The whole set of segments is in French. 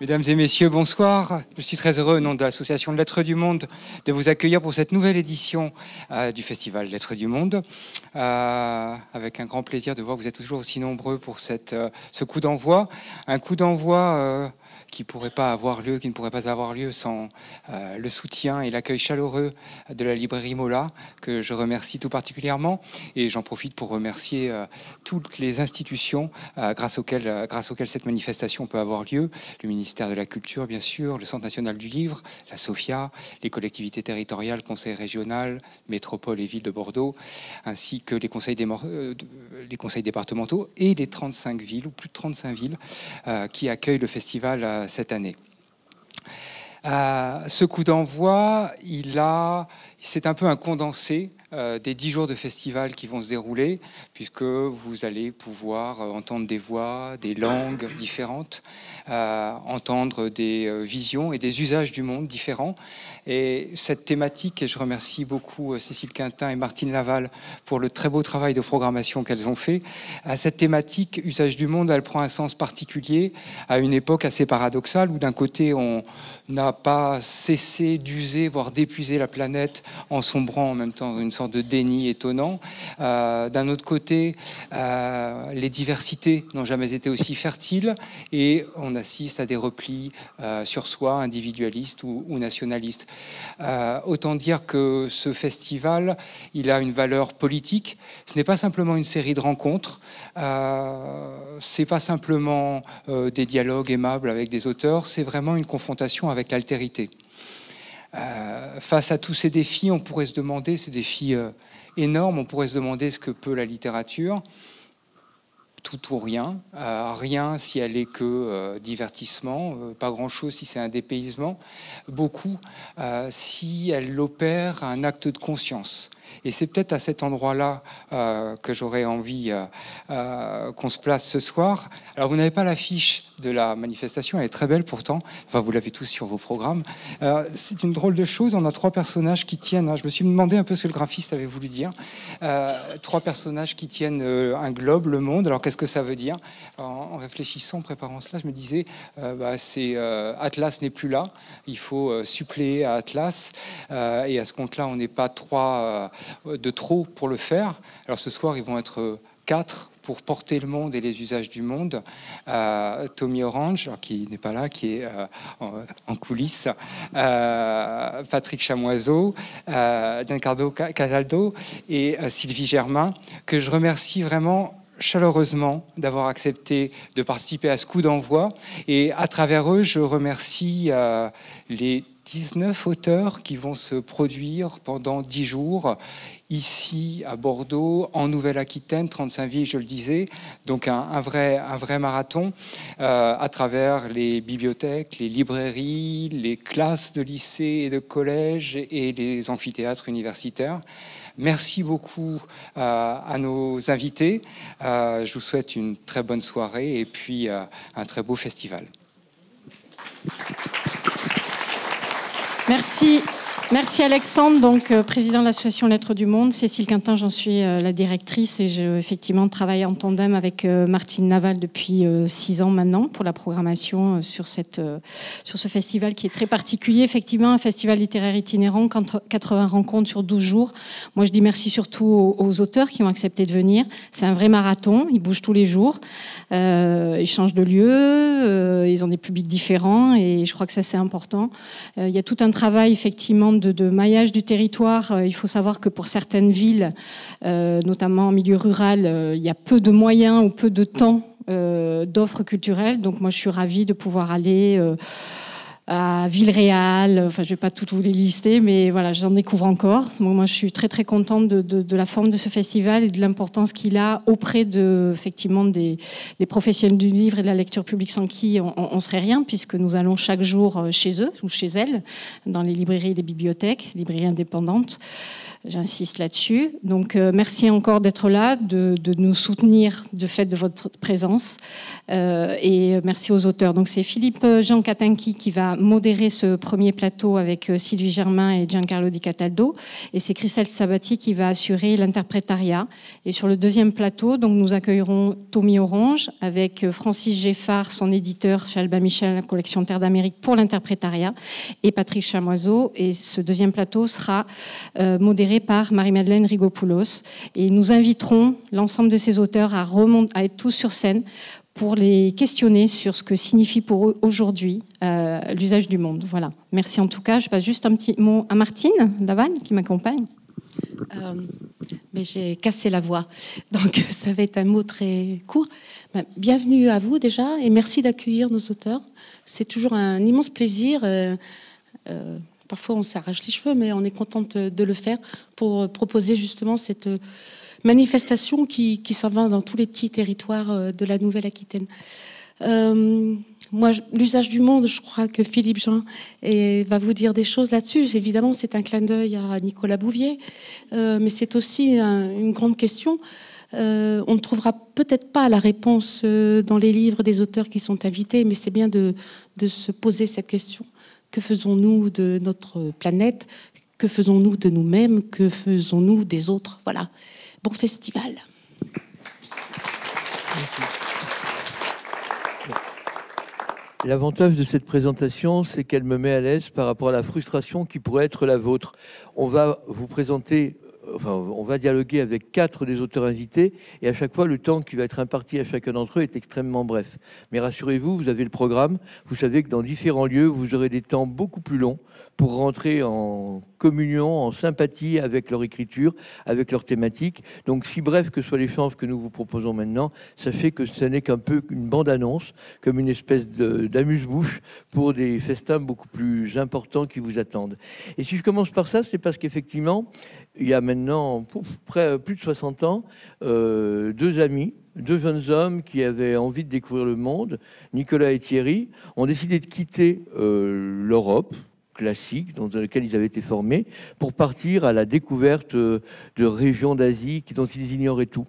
Mesdames et messieurs, bonsoir. Je suis très heureux, au nom de l'Association Lettres du Monde, de vous accueillir pour cette nouvelle édition euh, du Festival Lettres du Monde. Euh, avec un grand plaisir de voir que vous êtes toujours aussi nombreux pour cette, euh, ce coup d'envoi. Un coup d'envoi qui pourrait pas avoir lieu, qui ne pourrait pas avoir lieu sans le soutien et l'accueil chaleureux de la librairie Mola, que je remercie tout particulièrement. Et j'en profite pour remercier toutes les institutions grâce, auxquelles, grâce auxquelles cette manifestation peut avoir lieu. Le de la Culture, bien sûr, le Centre national du livre, la SOFIA, les collectivités territoriales, conseils régional, métropole et ville de Bordeaux, ainsi que les conseils, conseils départementaux et les 35 villes, ou plus de 35 villes, qui accueillent le festival cette année. Euh, ce coup d'envoi, il a, c'est un peu un condensé euh, des dix jours de festival qui vont se dérouler, puisque vous allez pouvoir euh, entendre des voix, des langues différentes, euh, entendre des visions et des usages du monde différents. Et cette thématique, et je remercie beaucoup Cécile Quintin et Martine Laval pour le très beau travail de programmation qu'elles ont fait, à cette thématique, usage du monde, elle prend un sens particulier à une époque assez paradoxale où d'un côté on n'a pas cessé d'user, voire d'épuiser la planète en sombrant en même temps une sorte de déni étonnant. Euh, d'un autre côté, euh, les diversités n'ont jamais été aussi fertiles et on assiste à des replis euh, sur soi, individualistes ou, nationalistes. autant dire que ce festival, il a une valeur politique. Ce n'est pas simplement une série de rencontres, c'est pas simplement des dialogues aimables avec des auteurs, c'est vraiment une confrontation avec l'altérité. Euh, face à tous ces défis, on pourrait se demander, ces défis euh, énormes, on pourrait se demander ce que peut la littérature. Tout ou rien. Euh, rien si elle est que divertissement, pas grand-chose si c'est un dépaysement. Beaucoup si elle opère un acte de conscience. Et c'est peut-être à cet endroit-là euh, que j'aurais envie euh, euh, qu'on se place ce soir. Alors, vous n'avez pas l'affiche de la manifestation, elle est très belle pourtant. Enfin, vous l'avez tous sur vos programmes. c'est une drôle de chose. On a trois personnages qui tiennent. Hein, je me suis demandé un peu ce que le graphiste avait voulu dire. trois personnages qui tiennent un globe, le monde. Alors, qu'est-ce que ça veut dire? En, réfléchissant, en préparant cela, je me disais, bah, c'est Atlas n'est plus là. Il faut suppléer à Atlas. et à ce compte-là, on n'est pas trois de trop pour le faire. Alors ce soir, ils vont être quatre pour porter le monde et les usages du monde. Euh, Tommy Orange, qui n'est pas là, qui est euh, en, coulisses, euh, Patrick Chamoiseau, Giancarlo Casaldo et Sylvie Germain, que je remercie vraiment chaleureusement d'avoir accepté de participer à ce coup d'envoi. Et à travers eux, je remercie les 19 auteurs qui vont se produire pendant 10 jours ici à Bordeaux, en Nouvelle-Aquitaine, 35 villes, je le disais. Donc un, vrai, marathon euh, à travers les bibliothèques, les librairies, les classes de lycée et de collège et les amphithéâtres universitaires. Merci beaucoup euh, à nos invités. Euh, je vous souhaite une très bonne soirée et puis un très beau festival. Merci. Merci Alexandre, donc euh, président de l'association Lettres du Monde. Cécile Quintin, j'en suis euh, la directrice et je effectivement travaille en tandem avec euh, Martine Naval depuis six ans maintenant pour la programmation sur, cette, sur ce festival qui est très particulier. Effectivement, un festival littéraire itinérant, 80 rencontres sur 12 jours. Moi, je dis merci surtout aux, auteurs qui ont accepté de venir. C'est un vrai marathon, ils bougent tous les jours, ils changent de lieu, ils ont des publics différents et je crois que ça c'est important. il y a tout un travail effectivement de, maillage du territoire, euh, il faut savoir que pour certaines villes, euh, notamment en milieu rural, euh, il y a peu de moyens ou peu de temps d'offres culturelles. Donc moi, je suis ravie de pouvoir aller à Villeréal. Enfin, je vais pas tout vous les lister, mais voilà, j'en découvre encore. moi, je suis très très contente de, la forme de ce festival et de l'importance qu'il a auprès de effectivement des, professionnels du livre et de la lecture publique sans qui on, ne serait rien, puisque nous allons chaque jour chez eux ou chez elles, dans les librairies et les bibliothèques, librairies indépendantes. J'insiste là-dessus. Donc, euh, merci encore d'être là, de, nous soutenir de fait de votre présence. Euh, et merci aux auteurs. Donc, c'est Philippe Jean Katinki qui va modérer ce premier plateau avec euh, Sylvie Germain et Giancarlo Di Cataldo. Et c'est Christelle Sabati qui va assurer l'interprétariat. Et sur le deuxième plateau, donc, nous accueillerons Tommy Orange avec euh, Francis Geffard, son éditeur chez Albin Michel, la collection Terre d'Amérique pour l'interprétariat, et Patrick Chamoiseau. Et ce deuxième plateau sera euh, modéré par Marie-Madeleine Rigopoulos. Et nous inviterons l'ensemble de ces auteurs à, à être tous sur scène pour les questionner sur ce que signifie pour eux aujourd'hui euh, l'usage du monde. Voilà. Merci en tout cas. Je passe juste un petit mot à Martine Laval qui m'accompagne. Euh, mais j'ai cassé la voix, donc ça va être un mot très court. Ben, bienvenue à vous déjà et merci d'accueillir nos auteurs. C'est toujours un immense plaisir. Euh, parfois on s'arrache les cheveux, mais on est contente de le faire pour proposer justement cette manifestation qui, s'en va dans tous les petits territoires euh, de la Nouvelle-Aquitaine. Euh, moi, l'usage du monde, je crois que Philippe Jean va vous dire des choses là-dessus. Évidemment, c'est un clin d'œil à Nicolas Bouvier, euh, mais c'est aussi une grande question. on ne trouvera peut-être pas la réponse dans les livres des auteurs qui sont invités, mais c'est bien de, de, se poser cette question. Que faisons-nous de notre planète? Que faisons-nous de nous-mêmes? Que faisons-nous des autres? Voilà. Bon festival. L'avantage de cette présentation, c'est qu'elle me met à l'aise par rapport à la frustration qui pourrait être la vôtre. On va vous présenter Enfin, on va dialoguer avec quatre des auteurs invités et à chaque fois, le temps qui va être imparti à chacun d'entre eux est extrêmement bref. Mais rassurez-vous, vous avez le programme. Vous savez que dans différents lieux, vous aurez des temps beaucoup plus longs pour rentrer en communion, en sympathie avec leur écriture, avec leur thématique. Donc, si bref que soit l'échange que nous vous proposons maintenant, sachez que ce n'est qu'un peu une bande-annonce, comme une espèce d'amuse-bouche pour des festins beaucoup plus importants qui vous attendent. Et si je commence par ça, c'est parce qu'effectivement, il y a maintenant près, plus de 60 ans, euh, deux amis, deux jeunes hommes qui avaient envie de découvrir le monde, Nicolas et Thierry, ont décidé de quitter euh, l'Europe, classique dans lequel ils avaient été formés pour partir à la découverte euh, de régions d'Asie dont ils ignoraient tout.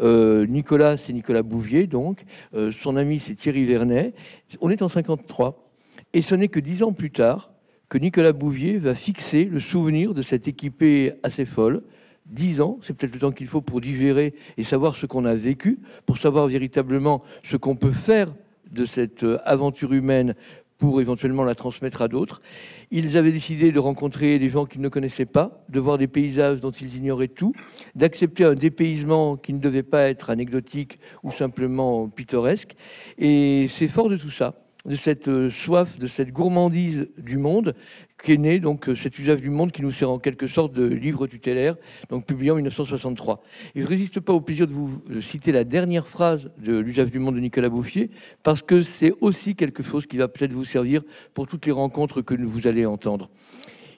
Euh, Nicolas, c'est Nicolas Bouvier, donc. Euh, son ami, c'est Thierry Vernet. On est en 53. Et ce n'est que dix ans plus tard que Nicolas Bouvier va fixer le souvenir de cette équipée assez folle. Dix ans, c'est peut-être le temps qu'il faut pour digérer et savoir ce qu'on a vécu, pour savoir véritablement ce qu'on peut faire de cette aventure humaine pour éventuellement la transmettre à d'autres. Ils avaient décidé de rencontrer des gens qu'ils ne connaissaient pas, de voir des paysages dont ils ignoraient tout, d'accepter un dépaysement qui ne devait pas être anecdotique ou simplement pittoresque. Et c'est fort de tout ça de cette euh, soif, de cette gourmandise du monde qu'est né donc euh, cet usage du monde qui nous sert en quelque sorte de livre tutélaire, donc publié en 1963. Et je ne résiste pas au plaisir de vous citer la dernière phrase de l'usage du monde de Nicolas Bouffier, parce que c'est aussi quelque chose qui va peut-être vous servir pour toutes les rencontres que vous allez entendre.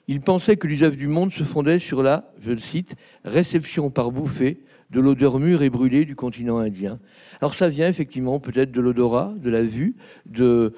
Il pensait que l'usage du monde se fondait sur la, je le cite, réception par bouffée de l'odeur mûre et brûlée du continent indien. Alors ça vient effectivement peut-être de l'odorat, de la vue, de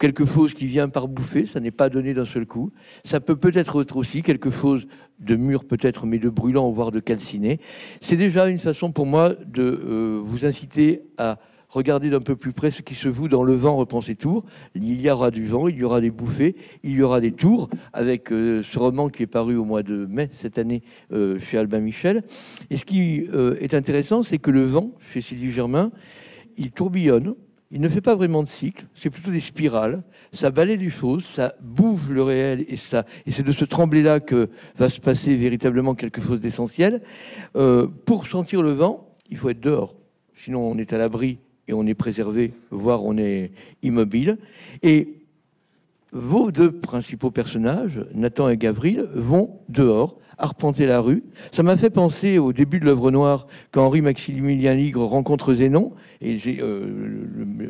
quelque chose qui vient par bouffée, ça n'est pas donné d'un seul coup. Ça peut peut-être être aussi quelque chose de mûr peut-être, mais de brûlant, voire de calciné. C'est déjà une façon pour moi de euh, vous inciter à regardez d'un peu plus près ce qui se voue dans le vent reprend ses tours. Il y aura du vent, il y aura des bouffées, il y aura des tours, avec euh, ce roman qui est paru au mois de mai cette année euh, chez Albin Michel. Et ce qui est intéressant, c'est que le vent, chez Sylvie Germain, il tourbillonne, il ne fait pas vraiment de cycle, c'est plutôt des spirales. Ça balaye des choses, ça bouffe le réel et, c'est de ce trembler-là que va se passer véritablement quelque chose d'essentiel. pour sentir le vent, il faut être dehors. Sinon, on est à l'abri et on est préservé, voire on est immobile. Et vos deux principaux personnages, Nathan et Gavril, vont dehors, arpenter la rue. Ça m'a fait penser au début de l'œuvre noire, quand Henri Maximilien Ligre rencontre Zénon, et euh,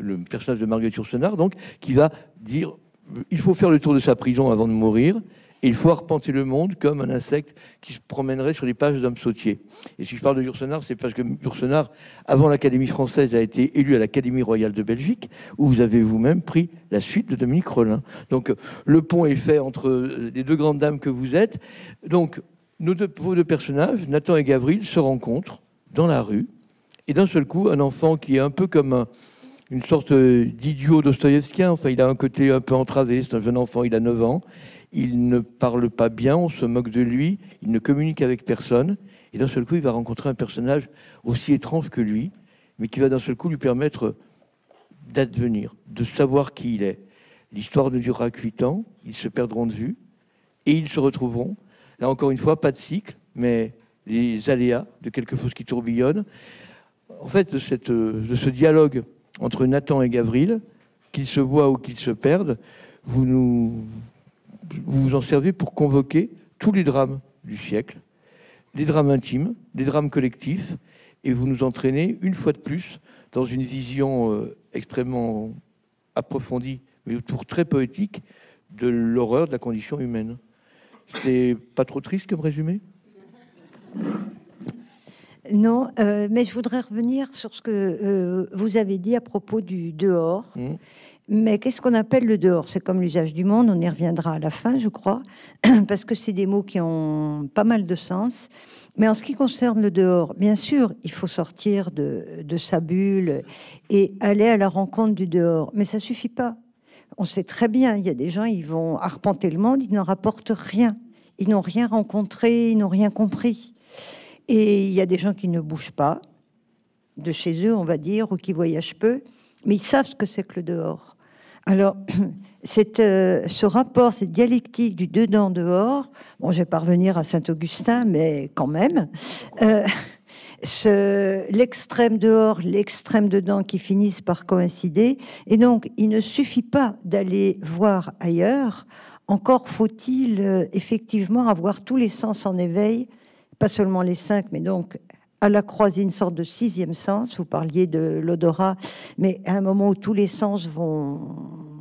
le, personnage de Marguerite Yourcenar, donc, qui va dire il faut faire le tour de sa prison avant de mourir il faut arpenter le monde comme un insecte qui se promènerait sur les pages d'un psautier. Et si je parle de Yourcenar, c'est parce que Yourcenar, avant l'Académie française, a été élu à l'Académie royale de Belgique, où vous avez vous-même pris la suite de Dominique Rollin. Donc le pont est fait entre euh, les deux grandes dames que vous êtes. Donc nos deux, vos deux personnages, Nathan et Gavril, se rencontrent dans la rue. Et d'un seul coup, un enfant qui est un peu comme un, une sorte d'idiot dostoïevskien. Enfin, il a un côté un peu entravé. C'est un jeune enfant, il a 9 ans. Il ne parle pas bien, on se moque de lui, il ne communique avec personne. Et d'un seul coup, il va rencontrer un personnage aussi étrange que lui, mais qui va d'un seul coup lui permettre d'advenir, de savoir qui il est. L'histoire ne durera que 8 ans, ils se perdront de vue, et ils se retrouveront. Là encore une fois, pas de cycle, mais les aléas de quelque chose qui tourbillonne. En fait, de, ce dialogue entre Nathan et Gavril, qu'ils se voient ou qu'ils se perdent, vous, nous, vous vous en servez pour convoquer tous les drames du siècle, les drames intimes, les drames collectifs, et vous nous entraînez une fois de plus dans une vision euh, extrêmement approfondie, mais autour très poétique, de l'horreur de la condition humaine. C'est pas trop triste comme résumé? Non, euh, mais je voudrais revenir sur ce que euh, vous avez dit à propos du dehors. Mmh. Mais qu'est-ce qu'on appelle le dehors? C'est comme l'usage du monde, on y reviendra à la fin, je crois, parce que c'est des mots qui ont pas mal de sens. Mais en ce qui concerne le dehors, bien sûr, il faut sortir de, sa bulle et aller à la rencontre du dehors. Mais ça suffit pas. On sait très bien, il y a des gens, ils vont arpenter le monde, ils n'en rapportent rien. Ils n'ont rien rencontré, ils n'ont rien compris. Et il y a des gens qui ne bougent pas de chez eux, on va dire, ou qui voyagent peu, mais ils savent ce que c'est que le dehors. Alors, euh, ce rapport, cette dialectique du dedans-dehors, bon, je vais pas revenir à Saint-Augustin, mais quand même, euh, l'extrême dehors, l'extrême dedans qui finissent par coïncider. Et donc, il ne suffit pas d'aller voir ailleurs, encore faut-il euh, effectivement avoir tous les sens en éveil, pas seulement les cinq, mais donc à la croisée une sorte de sixième sens. Vous parliez de l'odorat, mais à un moment où tous les sens vont,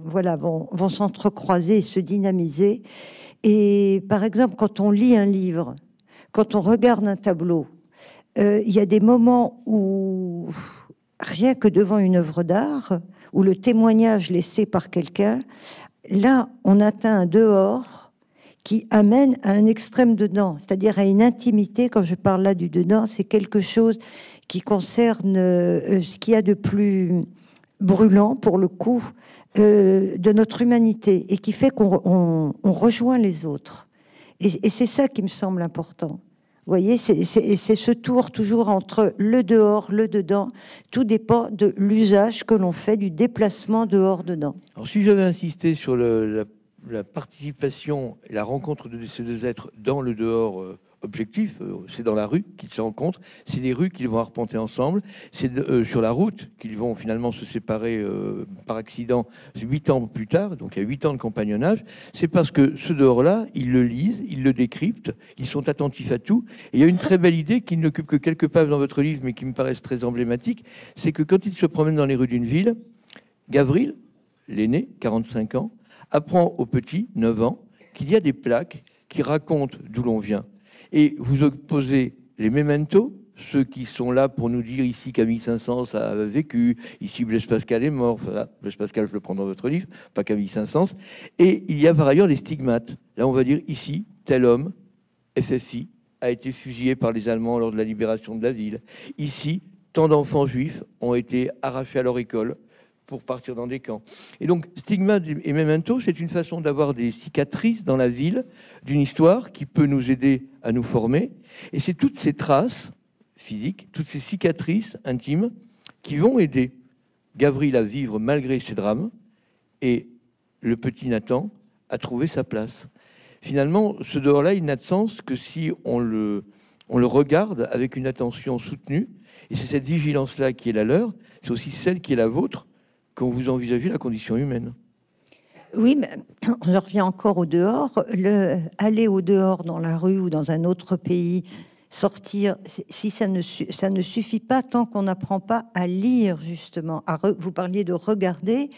voilà, vont, vont s'entrecroiser et se dynamiser. Et par exemple, quand on lit un livre, quand on regarde un tableau, euh, il y a des moments où rien que devant une œuvre d'art, ou le témoignage laissé par quelqu'un, là, on atteint un dehors qui amène à un extrême dedans, c'est-à-dire à une intimité. Quand je parle là du dedans, c'est quelque chose qui concerne euh, ce qu'il y a de plus brûlant, pour le coup, euh, de notre humanité et qui fait qu'on on- on rejoint les autres. Et, c'est ça qui me semble important. Vous voyez, c'est ce tour toujours entre le dehors, le dedans. Tout dépend de l'usage que l'on fait du déplacement dehors-dedans. Alors, si j'avais insisté sur le- la, la participation et la rencontre de ces deux êtres dans le dehors euh, objectif, euh, c'est dans la rue qu'ils se rencontrent, c'est les rues qu'ils vont arpenter ensemble, c'est euh, sur la route qu'ils vont finalement se séparer par accident huit ans plus tard, donc il y a huit ans de compagnonnage, c'est parce que ce dehors-là, ils le lisent, ils le décryptent, ils sont attentifs à tout. Et il y a une très belle idée qui n'occupe que quelques pages dans votre livre, mais qui me paraissent très emblématique, c'est que quand ils se promènent dans les rues d'une ville, Gavril, l'aîné, 45 ans, apprend au petit, 9 ans, qu'il y a des plaques qui racontent d'où l'on vient. Et vous opposez les mémentos, ceux qui sont là pour nous dire ici Camille Saint-Saëns a vécu, ici Blaise Pascal est mort, enfin, Blaise Pascal, je le prends dans votre livre, pas Camille Saint-Saëns. Et il y a par ailleurs les stigmates. Là, on va dire ici, tel homme, FFI, a été fusillé par les Allemands lors de la libération de la ville. Ici, tant d'enfants juifs ont été arrachés à leur école pour partir dans des camps. Et donc, stigmate et memento, c'est une façon d'avoir des cicatrices dans la ville d'une histoire qui peut nous aider à nous former. Et c'est toutes ces traces physiques, toutes ces cicatrices intimes qui vont aider Gavril à vivre malgré ses drames et le petit Nathan à trouver sa place. Finalement, ce dehors-là, il n'a de sens que si on le, on le regarde avec une attention soutenue. Et c'est cette vigilance-là qui est la leur, c'est aussi celle qui est la vôtre quand vous envisagez la condition humaine. Oui, mais on en revient encore au dehors. Le, aller au dehors dans la rue ou dans un autre pays, sortir, si ça ne, suffit pas tant qu'on n'apprend pas à lire, justement. Vous parliez de regarder,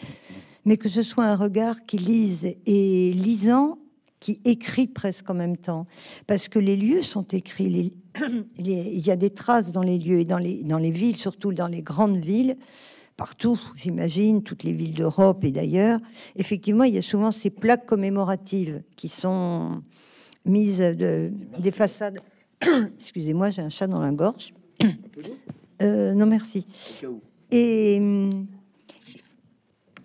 mais que ce soit un regard qui lise et lisant, qui écrit presque en même temps. Parce que les lieux sont écrits. Il y a des traces dans les lieux et dans les villes, surtout dans les grandes villes partout, j'imagine, toutes les villes d'Europe et d'ailleurs, effectivement, il y a souvent ces plaques commémoratives qui sont mises de, des façades. Excusez-moi, j'ai un chat dans la gorge. Euh, non, merci. Et, hum,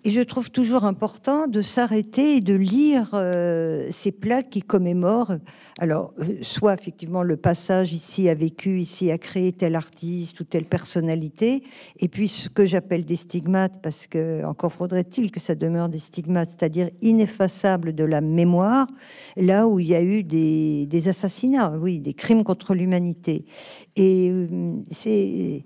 Et je trouve toujours important de s'arrêter et de lire euh, ces plaques qui commémorent, alors, euh, soit effectivement le passage ici a vécu, ici a créé tel artiste ou telle personnalité, et puis ce que j'appelle des stigmates, parce que encore faudrait-il que ça demeure des stigmates, c'est-à-dire ineffaçables de la mémoire, là où il y a eu des, assassinats, oui, des crimes contre l'humanité. Et euh, c'est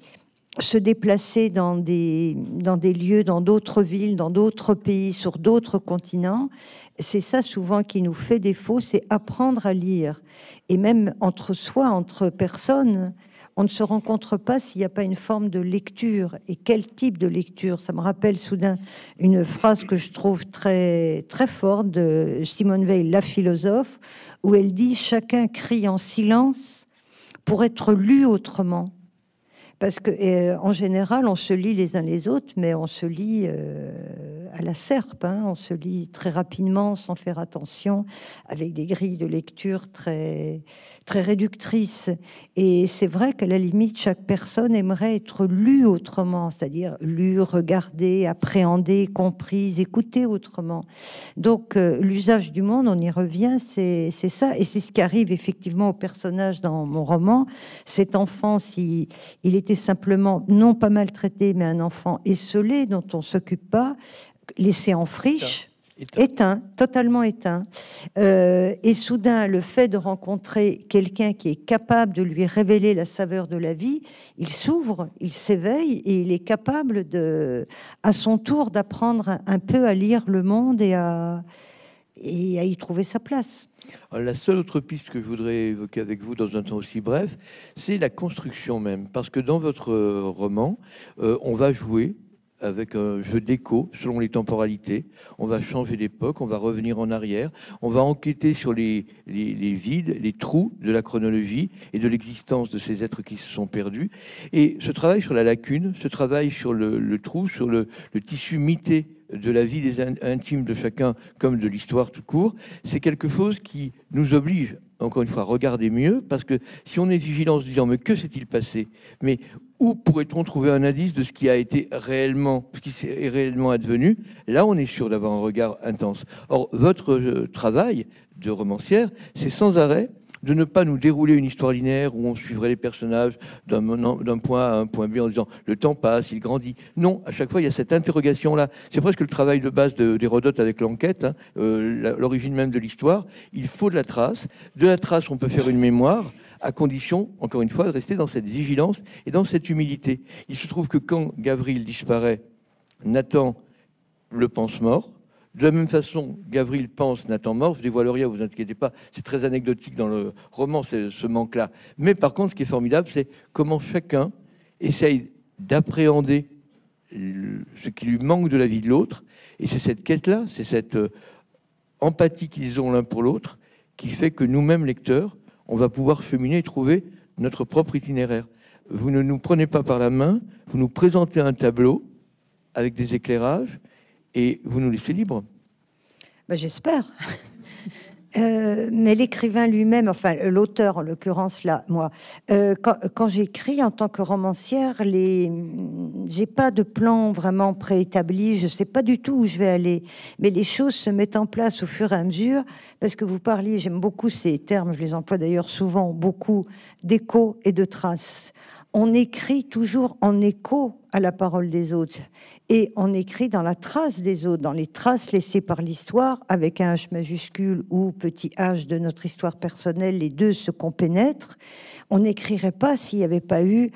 se déplacer dans des, dans des lieux, dans d'autres villes, dans d'autres pays, sur d'autres continents, c'est ça souvent qui nous fait défaut, c'est apprendre à lire. Et même entre soi, entre personnes, on ne se rencontre pas s'il n'y a pas une forme de lecture. Et quel type de lecture? Ça me rappelle soudain une phrase que je trouve très, très forte de Simone Veil, la philosophe, où elle dit Chacun crie en silence pour être lu autrement. Parce que euh, en général, on se lit les uns les autres, mais on se lit euh, à la serpe. Hein. on se lit très rapidement, sans faire attention, avec des grilles de lecture très très réductrices. Et c'est vrai qu'à la limite, chaque personne aimerait être lue autrement, c'est-à-dire lue, regardée, appréhendée, comprise, écoutée autrement. Donc euh, l'usage du monde, on y revient, c'est ça, et c'est ce qui arrive effectivement au personnage dans mon roman. Cet enfant, si il était simplement non pas maltraité, mais un enfant esselé dont on s'occupe pas, laissé en friche. Éteint. totalement éteint. Euh, et soudain, le fait de rencontrer quelqu'un qui est capable de lui révéler la saveur de la vie, il s'ouvre, il s'éveille et il est capable de, à son tour, d'apprendre un peu à lire le monde et à, et à y trouver sa place. La seule autre piste que je voudrais évoquer avec vous dans un temps aussi bref, c'est la construction même. Parce que dans votre roman, euh, on va jouer avec un jeu d'écho selon les temporalités. On va changer d'époque, on va revenir en arrière, on va enquêter sur les, les, vides, les trous de la chronologie et de l'existence de ces êtres qui se sont perdus. Et ce travail sur la lacune, ce travail sur le, trou, sur le, le tissu mité de la vie des intimes de chacun comme de l'histoire tout court, c'est quelque chose qui nous oblige, encore une fois, à regarder mieux, parce que si on est vigilant en se disant mais que s'est-il passé? Mais où pourrait-on trouver un indice de ce qui a été réellement, ce qui est réellement advenu? Là, on est sûr d'avoir un regard intense. Or, votre euh, travail de romancière, c'est sans arrêt de ne pas nous dérouler une histoire linéaire où on suivrait les personnages d'un point à un point B en disant le temps passe, il grandit. Non, à chaque fois, il y a cette interrogation-là. C'est presque le travail de base d'Hérodote avec l'enquête, hein, euh, l'origine même de l'histoire. Il faut de la trace. De la trace, on peut faire une mémoire à condition, encore une fois, de rester dans cette vigilance et dans cette humilité. Il se trouve que quand Gavril disparaît, Nathan le pense mort. De la même façon, Gavril pense Nathan mort. Je dévoile rien, vous inquiétez pas. C'est très anecdotique dans le roman, ce manque-là. Mais par contre, ce qui est formidable, c'est comment chacun essaye d'appréhender ce qui lui manque de la vie de l'autre. Et c'est cette quête-là, c'est cette euh, empathie qu'ils ont l'un pour l'autre qui fait que nous-mêmes, lecteurs, on va pouvoir cheminer et trouver notre propre itinéraire. Vous ne nous prenez pas par la main, vous nous présentez un tableau avec des éclairages, et vous nous laissez libre. Ben, J'espère. Euh, mais l'écrivain lui-même, enfin l'auteur en l'occurrence là, moi, euh, quand, j'écris en tant que romancière, les, j'ai pas de plan vraiment préétabli, je sais pas du tout où je vais aller, mais les choses se mettent en place au fur et à mesure. Parce que vous parliez, j'aime beaucoup ces termes, je les emploie d'ailleurs souvent beaucoup, d'écho et de traces. On écrit toujours en écho à la parole des autres. Et on écrit dans la trace des autres, dans les traces laissées par l'histoire, avec un H majuscule ou petit h de notre histoire personnelle, les deux se compénètrent. On n'écrirait pas s'il n'y avait pas eu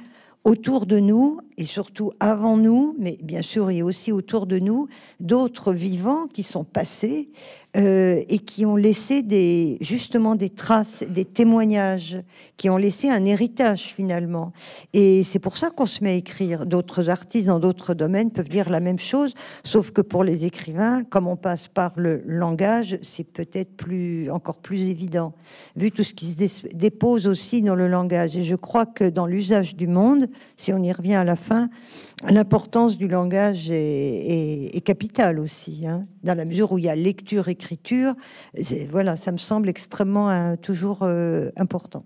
autour de nous, et surtout avant nous, mais bien sûr, il y a aussi autour de nous d'autres vivants qui sont passés euh, et qui ont laissé des, justement des traces, des témoignages, qui ont laissé un héritage finalement. Et c'est pour ça qu'on se met à écrire. D'autres artistes dans d'autres domaines peuvent dire la même chose, sauf que pour les écrivains, comme on passe par le langage, c'est peut-être plus, encore plus évident, vu tout ce qui se dépose aussi dans le langage. Et je crois que dans l'usage du monde, si on y revient à la l'importance du langage est, capitale aussi, hein, dans la mesure où il y a lecture-écriture. Voilà, ça me semble extrêmement euh, toujours euh, important.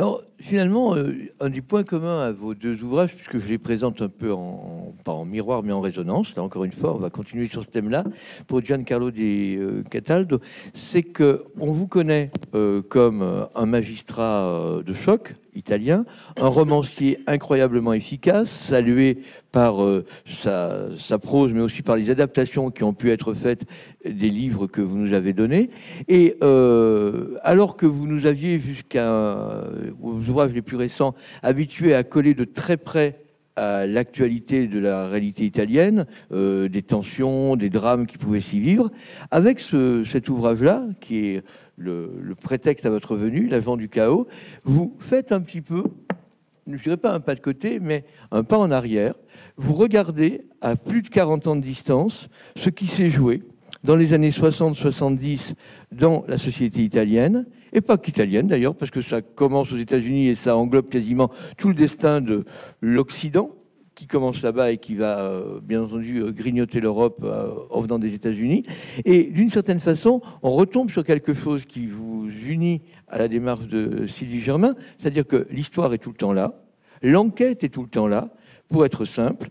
Alors, finalement, euh, un des points communs à vos deux ouvrages, puisque je les présente un peu en, pas en miroir, mais en résonance, là encore une fois, on va continuer sur ce thème-là, pour Giancarlo Di euh, Cataldo, c'est que on vous connaît euh, comme un magistrat de choc, italien, un romancier incroyablement efficace, salué par sa, prose, mais aussi par les adaptations qui ont pu être faites des livres que vous nous avez donnés. Et euh, alors que vous nous aviez, jusqu'à vos ouvrages les plus récents, habitués à coller de très près à l'actualité de la réalité italienne, euh, des tensions, des drames qui pouvaient s'y vivre, avec cet ouvrage-là, qui est le, prétexte à votre venue, l'avant du chaos, vous faites un petit peu, je ne dirais pas un pas de côté, mais un pas en arrière. Vous regardez à plus de 40 ans de distance ce qui s'est joué dans les années 60-70 dans la société italienne, et pas qu'italienne d'ailleurs, parce que ça commence aux États-Unis et ça englobe quasiment tout le destin de l'Occident, qui commence là-bas et qui va, euh, bien entendu, euh, grignoter l'Europe euh, en venant des États-Unis. Et d'une certaine façon, on retombe sur quelque chose qui vous unit à la démarche de Sylvie Germain, c'est-à-dire que l'histoire est tout le temps là, l'enquête est tout le temps là. Pour être simple,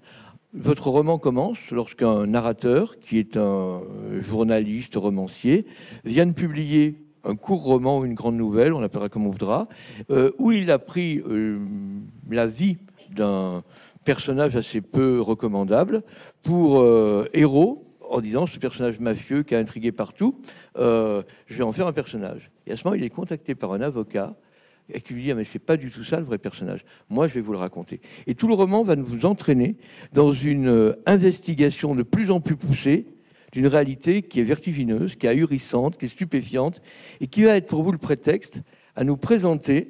votre roman commence lorsqu'un narrateur, qui est un journaliste, romancier, vient de publier un court roman ou une grande nouvelle, on l'appellera comme on voudra, où il a pris la vie d'un personnage assez peu recommandable pour euh, héros en disant ce personnage mafieux qui a intrigué partout, euh, je vais en faire un personnage. Et à ce moment, il est contacté par un avocat et qui lui dit ah, mais c'est pas du tout ça le vrai personnage. Moi, je vais vous le raconter. Et tout le roman va vous entraîner dans une euh, investigation de plus en plus poussée d'une réalité qui est vertigineuse, qui est ahurissante, qui est stupéfiante et qui va être pour vous le prétexte à nous présenter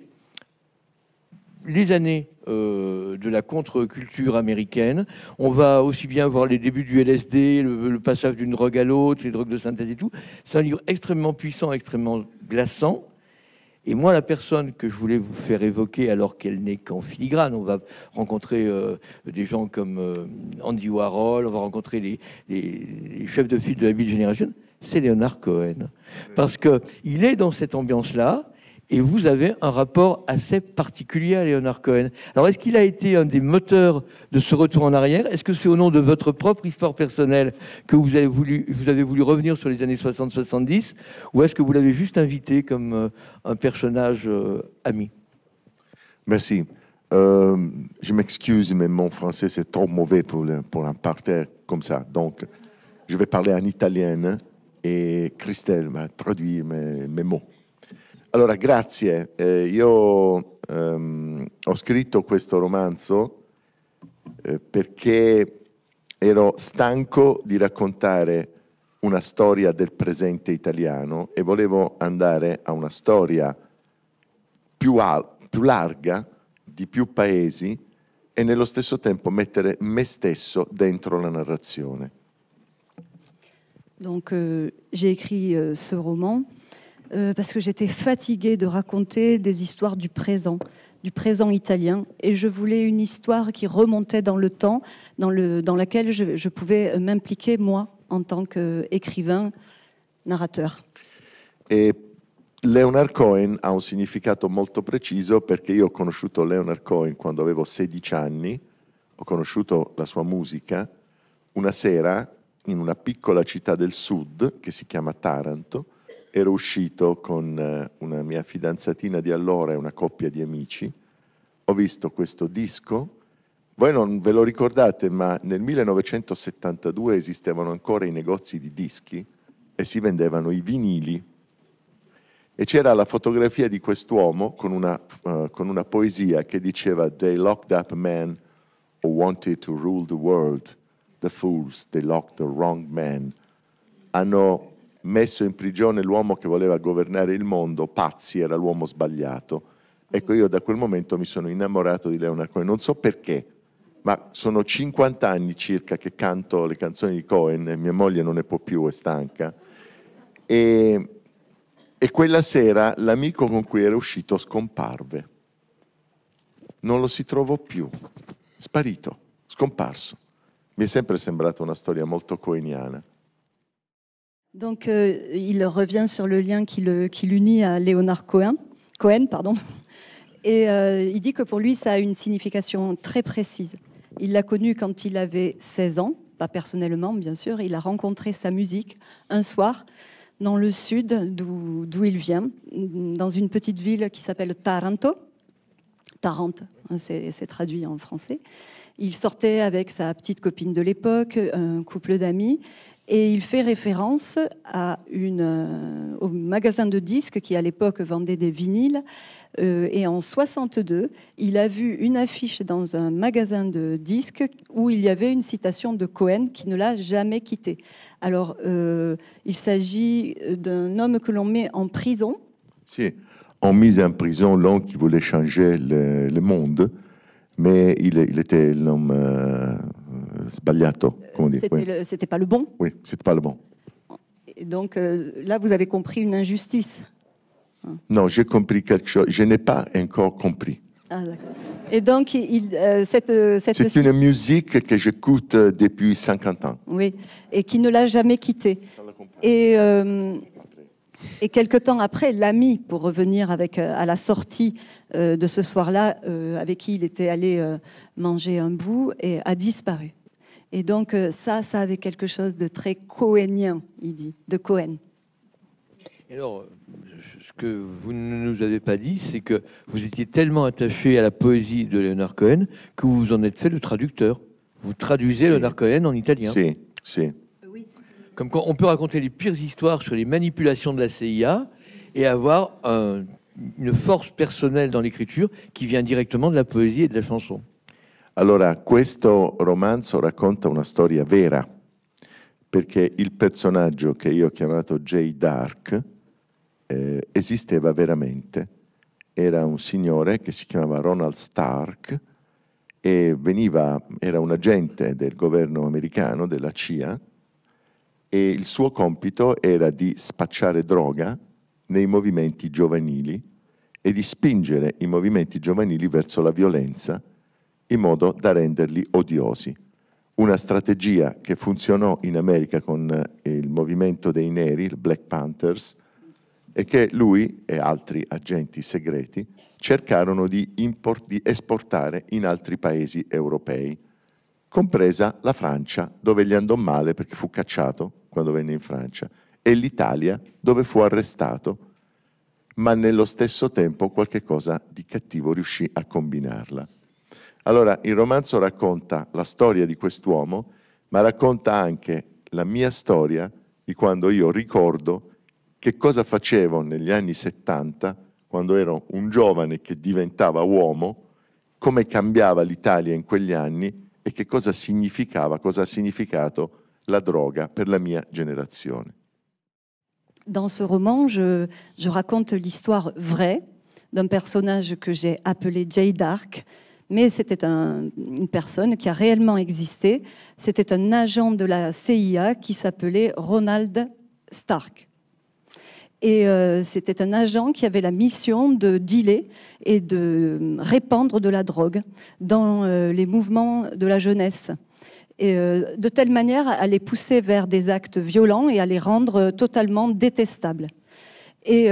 les années euh, de la contre-culture américaine. On va aussi bien voir les débuts du LSD, le, passage d'une drogue à l'autre, les drogues de synthèse et tout. C'est un livre extrêmement puissant, extrêmement glaçant. Et moi, la personne que je voulais vous faire évoquer, alors qu'elle n'est qu'en filigrane, on va rencontrer euh, des gens comme euh, Andy Warhol, on va rencontrer les, chefs de file de la Bill Generation, c'est Leonard Cohen. Parce qu'il est dans cette ambiance-là, et vous avez un rapport assez particulier à Leonard Cohen. Alors, est-ce qu'il a été un des moteurs de ce retour en arrière? Est-ce que c'est au nom de votre propre histoire personnelle que vous avez voulu, revenir sur les années 60-70 Ou est-ce que vous l'avez juste invité comme euh, un personnage euh, ami? Merci. Euh, je m'excuse, mais mon français, c'est trop mauvais pour, un parterre comme ça. Donc, je vais parler en italien hein, et Christelle va traduire mes, mes mots. Allora, grazie. Eh, io ehm, ho scritto questo romanzo eh, perché ero stanco di raccontare una storia del presente italiano e volevo andare a una storia più, al- più larga, di più paesi e nello stesso tempo mettere me stesso dentro la narrazione. Donc euh, j'ai écrit euh, ce roman Euh, parce que j'étais fatiguée de raconter des histoires du présent, du présent italien, et je voulais une histoire qui remontait dans le temps, dans, le, dans laquelle je, je pouvais m'impliquer, moi, en tant qu'écrivain, narrateur. Et Leonard Cohen ha un significato molto preciso perché io ho conosciuto Leonard Cohen quando avevo 16 anni, ho conosciuto la sua musica una sera in una piccola città del sud che si chiama Taranto, ero uscito con eh, una mia fidanzatina di allora e una coppia di amici, ho visto questo disco, voi non ve lo ricordate, ma nel 1972 esistevano ancora i negozi di dischi e si vendevano i vinili. E c'era la fotografia di quest'uomo con una, uh, con una poesia che diceva They locked up men who wanted to rule the world, the fools, they locked the wrong man. Hanno messo in prigione l'uomo che voleva governare il mondo, pazzi, era l'uomo sbagliato. Ecco, io da quel momento mi sono innamorato di Leonard Cohen, non so perché, ma sono 50 anni circa che canto le canzoni di Cohen, mia moglie non ne può più, è stanca, e, e quella sera l'amico con cui era uscito scomparve. Non lo si trovò più, sparito, scomparso. Mi è sempre sembrata una storia molto coeniana. Donc, euh, il revient sur le lien qui l'unit à Léonard Cohen, Cohen pardon. Et euh, il dit que pour lui, ça a une signification très précise. Il l'a connu quand il avait 16 ans, pas personnellement bien sûr. Il a rencontré sa musique un soir dans le sud d'où il vient, dans une petite ville qui s'appelle Taranto. Tarente, hein, c'est traduit en français. Il sortait avec sa petite copine de l'époque, un couple d'amis, et il fait référence à une, euh, au magasin de disques qui à l'époque vendait des vinyles. Euh, et en 62, il a vu une affiche dans un magasin de disques où il y avait une citation de Cohen qui ne l'a jamais quitté. Alors, euh, il s'agit d'un homme que l'on met en prison. Si, on mise en prison l'homme qui voulait changer le, monde, mais il était l'homme sbagliato, come dire. C'était, c'était pas le bon? Oui, c'était pas le bon. Et donc euh, là, vous avez compris une injustice. Non, j'ai compris quelque chose. Je n'ai pas encore compris. Ah. Et donc, il, euh, cette, cette... C'est une musique que j'écoute euh, depuis 50 ans. Oui, et qui ne l'a jamais quitté. Et, euh, et quelque temps après, l'ami, pour revenir avec, à la sortie de ce soir-là, avec qui il était allé manger un bout, et a disparu. Et donc ça, ça avait quelque chose de très cohénien, il dit, de Cohen. Alors, ce que vous ne nous avez pas dit, c'est que vous étiez tellement attaché à la poésie de Leonard Cohen que vous vous en êtes fait le traducteur. Vous traduisez Si. Leonard Cohen en italien. Si, si. Comme quoi, on peut raconter les pires histoires sur les manipulations de la CIA et avoir un- une force personnelle dans l'écriture qui vient directement de la poésie et de la chanson. Allora, questo romanzo racconta una storia vera, perché il personaggio che io ho chiamato Jay Dark eh, esisteva veramente. Era un signore che si chiamava Ronald Stark e veniva, era un agente del governo americano, della CIA, e il suo compito era di spacciare droga nei movimenti giovanili e di spingere i movimenti giovanili verso la violenza in modo da renderli odiosi. Una strategia che funzionò in America con eh, il movimento dei neri, il Black Panthers, e che lui e altri agenti segreti cercarono di, import- di esportare in altri paesi europei, compresa la Francia, dove gli andò male perché fu cacciato quando venne in Francia, e l'Italia, dove fu arrestato, ma nello stesso tempo qualche cosa di cattivo riuscì a combinarla. Allora, il romanzo racconta la storia di quest'uomo, ma racconta anche la mia storia di quando io ricordo che cosa facevo negli anni 70, quando ero un giovane che diventava uomo, come cambiava l'Italia in quegli anni e che cosa significava, cosa ha significato la droga per la mia generazione. Dans ce roman, je, je raconte l'histoire vraie d'un personnage que j'ai appelé Jay Dark, mais c'était un- une personne qui a réellement existé. C'était un agent de la CIA qui s'appelait Ronald Stark. Et euh, c'était un agent qui avait la mission de dealer et de répandre de la drogue dans euh, les mouvements de la jeunesse. Et euh, de telle manière à les pousser vers des actes violents et à les rendre totalement détestables. Et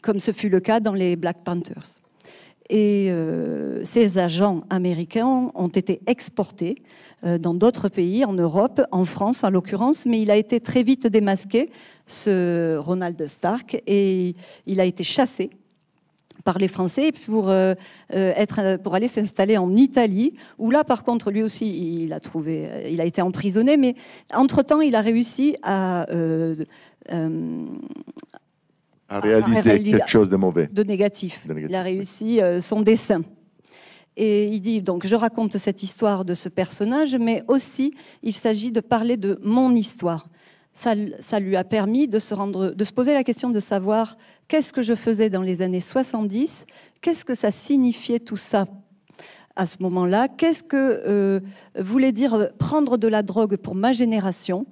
comme ce fut le cas dans les Black Panthers. Et euh, ces agents américains ont été exportés euh, dans d'autres pays, en Europe, en France en l'occurrence, mais il a été très vite démasqué, ce Ronald Stark, et il a été chassé par les Français pour, euh, euh, être, pour aller s'installer en Italie, où là, par contre, lui aussi, il a, trouvé, il a été emprisonné, mais entre-temps, il a réussi à... A réaliser réaliser- quelque chose de mauvais. de négatif. De négatif, Il a réussi euh, son dessin. Et il dit, donc je raconte cette histoire de ce personnage, mais aussi il s'agit de parler de mon histoire. Ça, ça lui a permis de se, rendre, de se poser la question de savoir qu'est-ce que je faisais dans les années 70, qu'est-ce que ça signifiait tout ça à ce moment-là, qu'est-ce que euh, voulait dire prendre de la drogue pour ma génération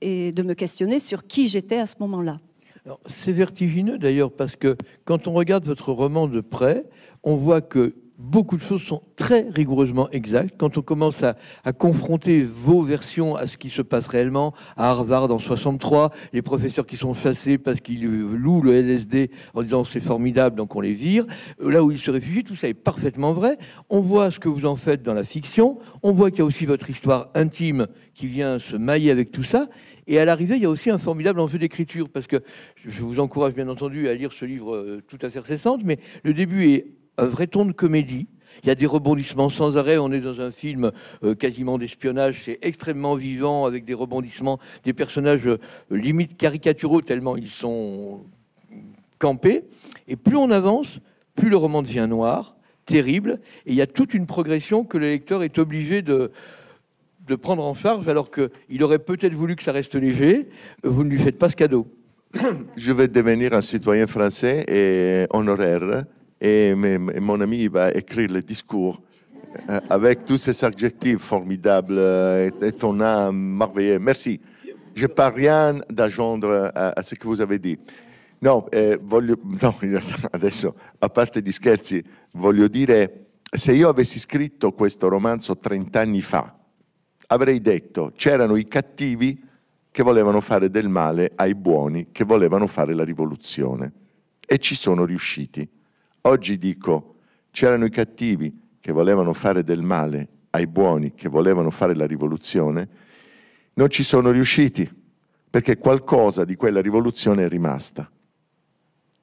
et de me questionner sur qui j'étais à ce moment-là. C'est vertigineux d'ailleurs parce que quand on regarde votre roman de près, on voit que beaucoup de choses sont très rigoureusement exactes. Quand on commence à, confronter vos versions à ce qui se passe réellement, à Harvard en 63, les professeurs qui sont chassés parce qu'ils louent le LSD en disant c'est formidable, donc on les vire, là où ils se réfugient, tout ça est parfaitement vrai. On voit ce que vous en faites dans la fiction, on voit qu'il y a aussi votre histoire intime qui vient se mailler avec tout ça. Et à l'arrivée, il y a aussi un formidable enjeu d'écriture, parce que je vous encourage bien entendu à lire ce livre euh, tout à fait récent, mais le début est un vrai ton de comédie. Il y a des rebondissements sans arrêt. On est dans un film euh, quasiment d'espionnage. C'est extrêmement vivant avec des rebondissements, des personnages euh, limite caricaturaux tellement ils sont campés. Et plus on avance, plus le roman devient noir, terrible. Et il y a toute une progression que le lecteur est obligé de, de prendre en charge alors qu'il aurait peut-être voulu que ça reste léger. Vous ne lui faites pas ce cadeau. Je vais devenir un citoyen français et honoraire et, mon ami va écrire le discours euh, avec tous ces adjectifs formidables, euh, étonnants, merveilleux. Merci. Je n'ai pas rien d'agendre à, ce que vous avez dit. No, eh, voglio, no, adesso, a parte gli scherzi, voglio dire, se io avessi scritto questo romanzo 30 anni fa, avrei detto c'erano i cattivi che volevano fare del male ai buoni, che volevano fare la rivoluzione. E ci sono riusciti. Oggi dico, c'erano i cattivi che volevano fare del male ai buoni che volevano fare la rivoluzione, non ci sono riusciti, perché qualcosa di quella rivoluzione è rimasta,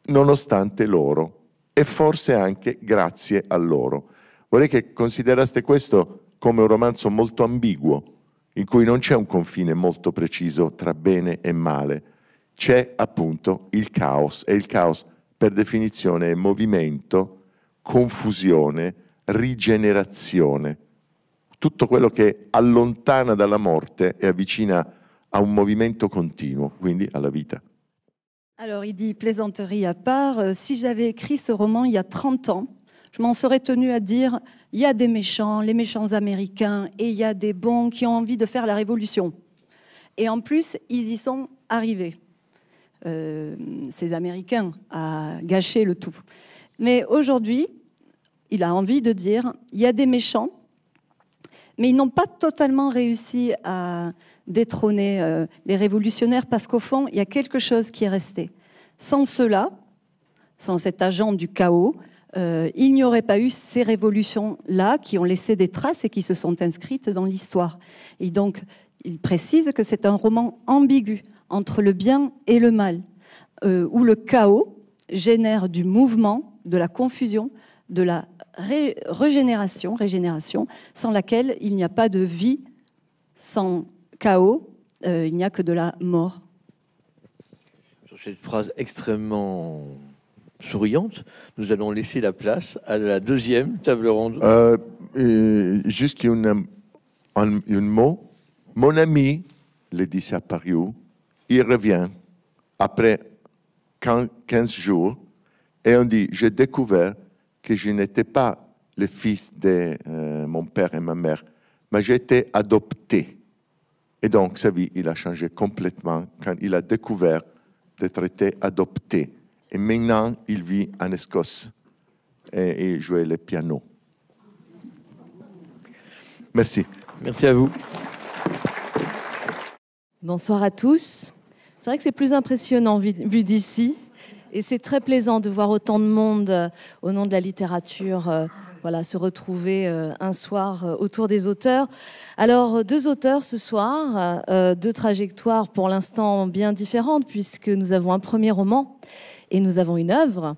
nonostante loro e forse anche grazie a loro. Vorrei che consideraste questo come un romanzo molto ambiguo, in cui non c'è un confine molto preciso tra bene e male, c'è appunto il caos e il caos per definizione è movimento, confusione, rigenerazione. Tutto quello che allontana dalla morte e avvicina a un movimento continuo, quindi alla vita. Alors, il dit plaisanterie à part, euh, si j'avais écrit ce roman il y a 30 ans, je m'en serais tenu à dire il y a des méchants, les méchants américains, et il y a des bons qui ont envie de faire la révolution. Et en plus, ils y sont arrivés. Euh, ces Américains à gâcher le tout. Mais aujourd'hui, il a envie de dire, il y a des méchants, mais ils n'ont pas totalement réussi à détrôner euh, les révolutionnaires parce qu'au fond, il y a quelque chose qui est resté. Sans cela, sans cet agent du chaos, euh, il n'y aurait pas eu ces révolutions-là qui ont laissé des traces et qui se sont inscrites dans l'histoire. Et donc, il précise que c'est un roman ambigu entre le bien et le mal, euh, où le chaos génère du mouvement, de la confusion, de la régénération, régénération, sans laquelle il n'y a pas de vie, sans chaos, euh, il n'y a que de la mort. Sur cette phrase extrêmement souriante, nous allons laisser la place à la deuxième table ronde. Euh, juste un, un, mot. Mon ami, le Paris, il revient après 15 jours et on dit, j'ai découvert que je n'étais pas le fils de euh, mon père et ma mère, mais j'étais adopté. Et donc sa vie, il a changé complètement quand il a découvert d'être été adopté. Et maintenant, il vit en Escosse et, et joue le piano. Merci. Merci à vous. Bonsoir à tous. C'est vrai que c'est plus impressionnant vu, d'ici. Et c'est très plaisant de voir autant de monde euh, au nom de la littérature euh, voilà, se retrouver euh, un soir autour des auteurs. Alors, deux auteurs ce soir, deux trajectoires pour l'instant bien différentes, puisque nous avons un premier roman et nous avons une œuvre.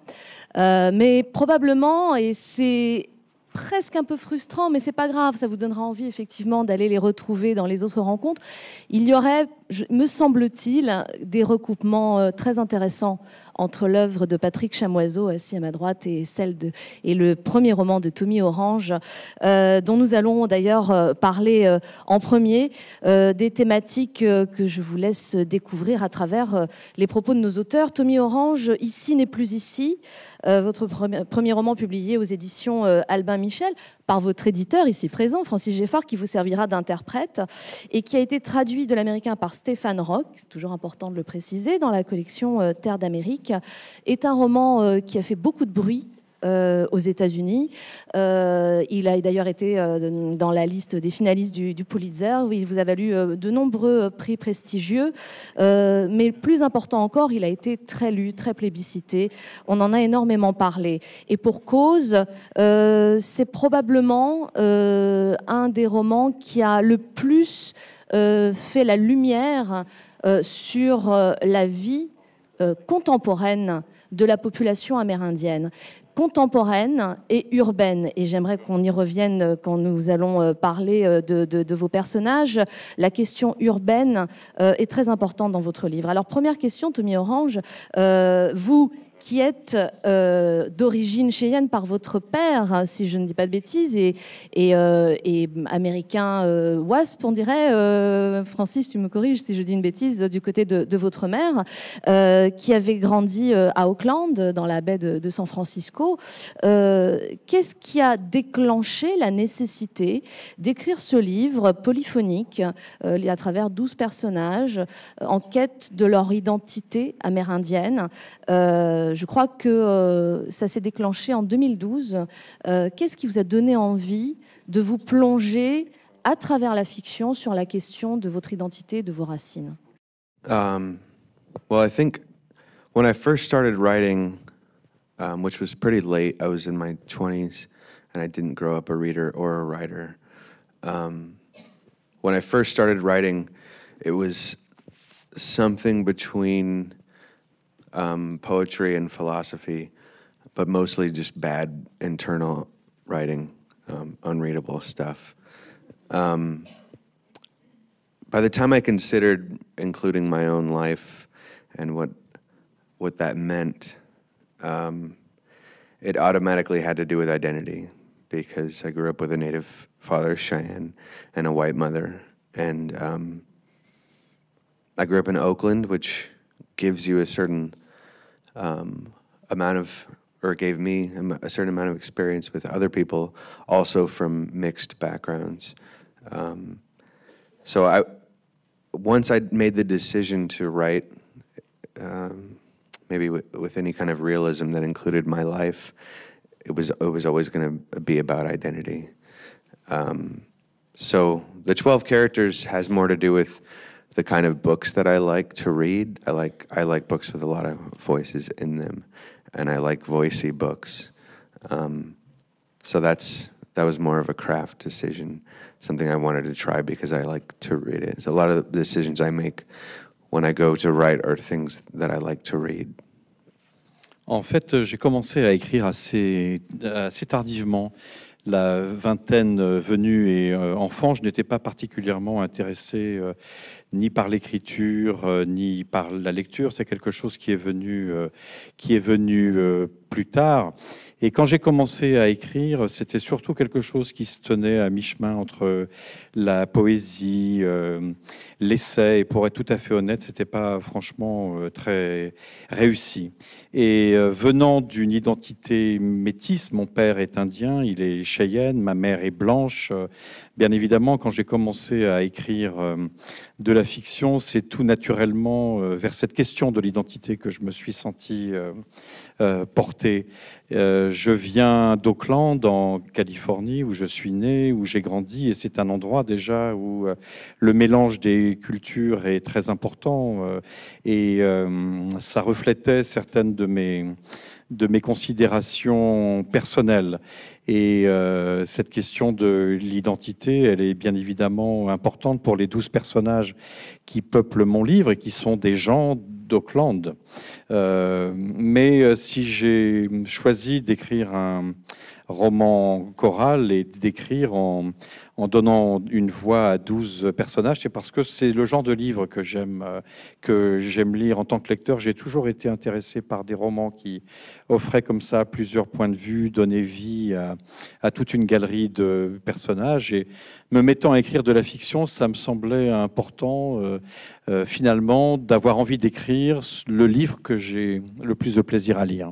mais probablement, et c'est presque un peu frustrant, mais c'est pas grave, ça vous donnera envie effectivement d'aller les retrouver dans les autres rencontres. Il y aurait, me semble-t-il, des recoupements euh, très intéressants entre l'œuvre de Patrick Chamoiseau, assis à ma droite, et celle de et le premier roman de Tommy Orange, euh, dont nous allons d'ailleurs euh, parler en premier, des thématiques que je vous laisse découvrir à travers les propos de nos auteurs. Tommy Orange, ici n'est plus ici. Votre premier, roman publié aux éditions Albin Michel par votre éditeur ici présent, Francis Geffard, qui vous servira d'interprète et qui a été traduit de l'américain par Stéphane Rock, c'est toujours important de le préciser, dans la collection euh, Terre d'Amérique, est un roman qui a fait beaucoup de bruit aux États-Unis. il a d'ailleurs été dans la liste des finalistes du, du Pulitzer. Il vous a valu de nombreux prix prestigieux. mais plus important encore, il a été très lu, très plébiscité. On en a énormément parlé. Et pour cause, c'est probablement un des romans qui a le plus fait la lumière sur la vie contemporaine de la population amérindienne contemporaine et urbaine. Et j'aimerais qu'on y revienne quand nous allons parler de, vos personnages. La question urbaine est très importante dans votre livre. Alors, première question, Tommy Orange. vous qui êtes euh, d'origine cheyenne par votre père, si je ne dis pas de bêtises, et, euh, américain euh, WASP, on dirait. Francis, tu me corriges si je dis une bêtise, du côté de, votre mère, qui avait grandi à Auckland, dans la baie de, de San Francisco. Qu'est-ce qui a déclenché la nécessité d'écrire ce livre polyphonique à travers 12 personnages en quête de leur identité amérindienne je crois que euh, ça s'est déclenché en 2012. Euh, qu'est-ce qui vous a donné envie de vous plonger à travers la fiction sur la question de votre identité, de vos racines? Um, Well, I think when I first started writing, um, which was pretty late, I was in my 20s and I didn't grow up a reader or a writer. Um, when I first started writing, it was something between um, poetry and philosophy, but mostly just bad internal writing, um, unreadable stuff. Um, by the time I considered including my own life and what what that meant, um, it automatically had to do with identity because I grew up with a native father, Cheyenne, and a white mother, and um, I grew up in Oakland, which gives you a certain um, amount of, or gave me a certain amount of experience with other people, also from mixed backgrounds. Um, so I, once I made the decision to write, um, maybe with, any kind of realism that included my life, it was it was always going to be about identity. Um, so the 12 characters has more to do with the kind of books that I like to read. I like I like books with a lot of voices in them, and I like voicey books. Um, so that's that was more of a craft decision, something I wanted to try because I like to read it. So a lot of the decisions I make when I go to write are things that I like to read. En fait, j'ai commencé à écrire assez, assez tardivement. La vingtaine venue et euh, enfant, je n'étais pas particulièrement intéressé euh, ni par l'écriture euh, ni par la lecture. C'est quelque chose qui est venu, qui est venu plus tard. Et quand j'ai commencé à écrire, c'était surtout quelque chose qui se tenait à mi-chemin entre la poésie, euh, l'essai. Et pour être tout à fait honnête, c'était pas franchement euh, très réussi. Et euh, venant d'une identité métisse, mon père est indien, il est cheyenne, ma mère est blanche. Bien évidemment, quand j'ai commencé à écrire de la fiction, c'est tout naturellement vers cette question de l'identité que je me suis senti porté. je viens d'Oakland, en Californie, où je suis né, où j'ai grandi, et c'est un endroit déjà où euh, le mélange des cultures est très important euh, et euh, ça reflétait certaines de mes, de mes considérations personnelles. Et cette question de l'identité, elle est bien évidemment importante pour les douze personnages qui peuplent mon livre et qui sont des gens d'Auckland. mais si j'ai choisi d'écrire un roman choral et d'écrire en, donnant une voix à 12 personnages, c'est parce que c'est le genre de livre que j'aime euh, que j'aime lire en tant que lecteur. J'ai toujours été intéressé par des romans qui offraient comme ça plusieurs points de vue, donnaient vie à, toute une galerie de personnages. Et me mettant à écrire de la fiction, ça me semblait important euh, euh, finalement d'avoir envie d'écrire le livre que j'ai le plus de plaisir à lire.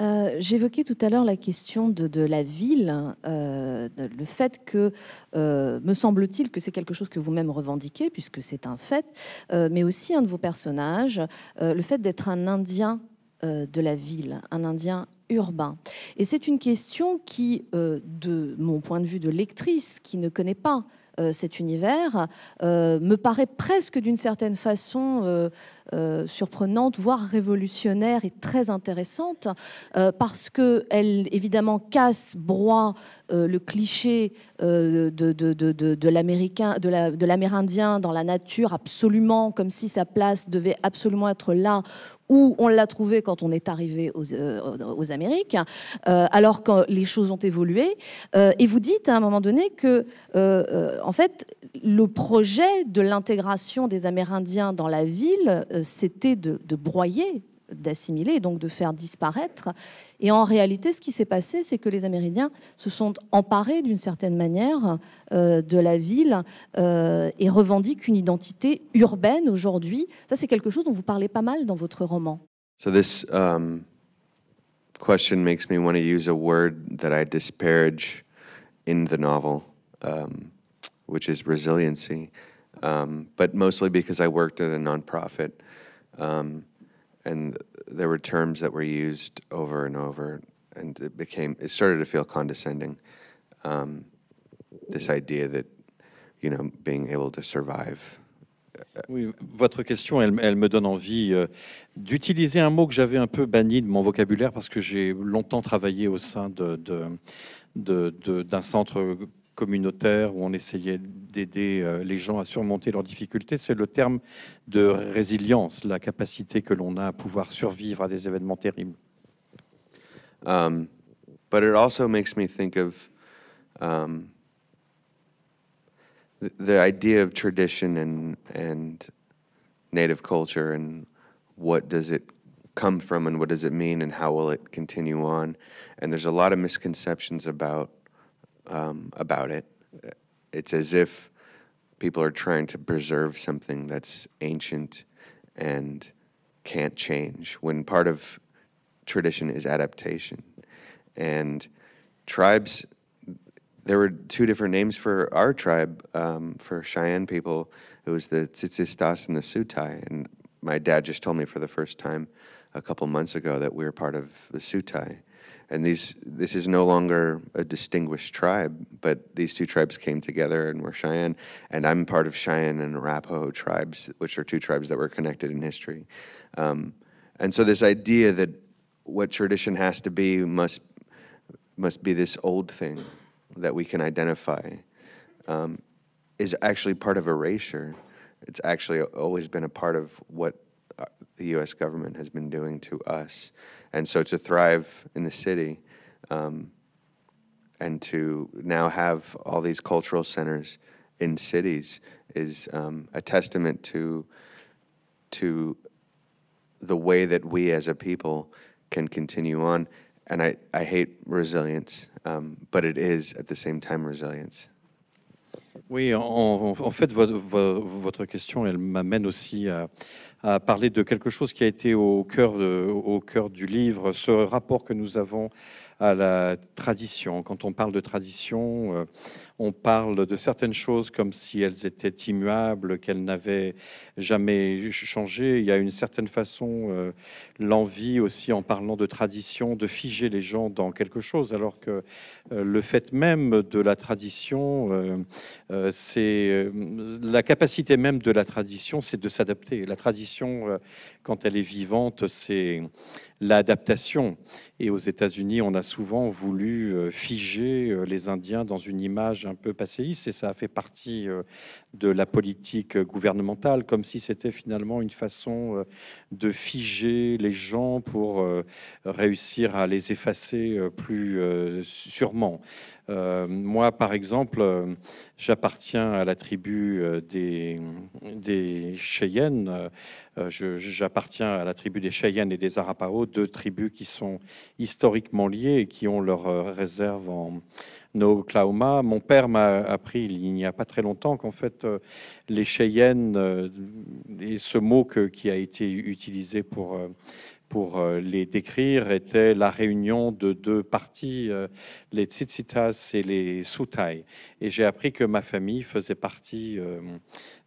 Euh, j'évoquais tout à l'heure la question de, la ville, euh, le fait que, euh, me semble-t-il, que c'est quelque chose que vous-même revendiquez, puisque c'est un fait, mais aussi un de vos personnages, le fait d'être un Indien de la ville, un Indien urbain. Et c'est une question qui, de mon point de vue de lectrice, qui ne connaît pas cet univers, me paraît presque d'une certaine façon surprenante, voire révolutionnaire et très intéressante, parce qu'elle, évidemment, casse, broie le cliché de, de l'amérindien dans la nature, absolument comme si sa place devait absolument être là où on l'a trouvé quand on est arrivé aux, aux Amériques, alors que les choses ont évolué. et vous dites à un moment donné que, en fait, le projet de l'intégration des Amérindiens dans la ville, c'était de broyer d'assimiler, donc de faire disparaître. Et en réalité, ce qui s'est passé, c'est que les Amérindiens se sont emparés d'une certaine manière euh, de la ville euh, et revendiquent une identité urbaine aujourd'hui. Ça, c'est quelque chose dont vous parlez pas mal dans votre roman. So this um, question makes me want to use a word that I disparage in the novel, um, which is resiliency, um, but mostly because I worked at a nonprofit. Um, and there were terms that were used over and over, and it became it started to feel condescending. Um, this idea that you know being able to survive. Oui, votre question, elle, elle me donne envie euh, d'utiliser un mot que j'avais un peu banni de mon vocabulaire parce que j'ai longtemps travaillé au sein de, de, d'un centre communautaire où on essayait d'aider euh, les gens à surmonter leurs difficultés, c'est le terme de résilience, la capacité que l'on a à pouvoir survivre à des événements terribles. Um, but it also makes me think of um, the, the idea of tradition and, and native culture and what does it come from and what does it mean and how will it continue on. And there's a lot of misconceptions about um, about it. It's as if people are trying to preserve something that's ancient and can't change, when part of tradition is adaptation. And tribes, there were two different names for our tribe, um, for Cheyenne people. It was the Tsitsistas and the Sutai. And my dad just told me for the first time a couple months ago that we are part of the Sutai and these this is no longer a distinguished tribe, but these two tribes came together and were Cheyenne, and I'm part of Cheyenne and Arapaho tribes, which are two tribes that were connected in history. Um, and so this idea that what tradition has to be must must be this old thing that we can identify um, is actually part of erasure. It's actually always been a part of what uh, the U.S. government has been doing to us. And so to thrive in the city um, and to now have all these cultural centers in cities is um, a testament to, to the way that we as a people can continue on. And I, I hate resilience, um, but it is at the same time resilience. Oui, en, en fait, votre, votre, question, elle m'amène aussi à, à, parler de quelque chose qui a été au cœur, du livre, ce rapport que nous avons à la tradition. Quand on parle de tradition, euh, on parle de certaines choses comme si elles étaient immuables, qu'elles n'avaient jamais changé. Il y a une certaine façon euh, l'envie aussi, en parlant de tradition, de figer les gens dans quelque chose, alors que euh, le fait même de la tradition, c'est la capacité même de la tradition, c'est de s'adapter. La tradition, quand elle est vivante, c'est l'adaptation. Et aux États-Unis, on a souvent voulu euh, figer euh, les Indiens dans une image un peu passéiste, et ça a fait partie euh, de la politique gouvernementale, comme si c'était finalement une façon de figer les gens pour réussir à les effacer plus sûrement. Moi, par exemple, j'appartiens à la tribu des, des Cheyennes. j'appartiens à la tribu des Cheyennes et des Arapaho, deux tribus qui sont historiquement liés et qui ont leur réserve en, Oklahoma. Mon père m'a appris il n'y a pas très longtemps qu'en fait euh, les Cheyennes euh, et ce mot qui a été utilisé pour euh, pour les décrire était la réunion de deux parties, les Tsitsitas et les Sutai. Et j'ai appris que ma famille faisait partie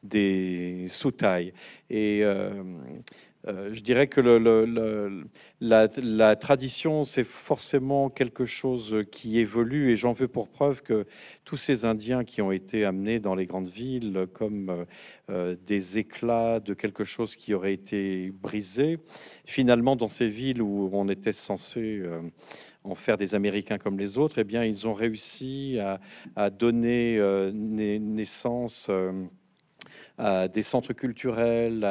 des Sutai. Et je dirais que la, tradition, c'est forcément quelque chose qui évolue, et j'en veux pour preuve que tous ces Indiens qui ont été amenés dans les grandes villes comme des éclats de quelque chose qui aurait été brisé, finalement, dans ces villes où on était censé en faire des Américains comme les autres, eh bien, ils ont réussi à, donner euh, naissance euh, à des centres culturels,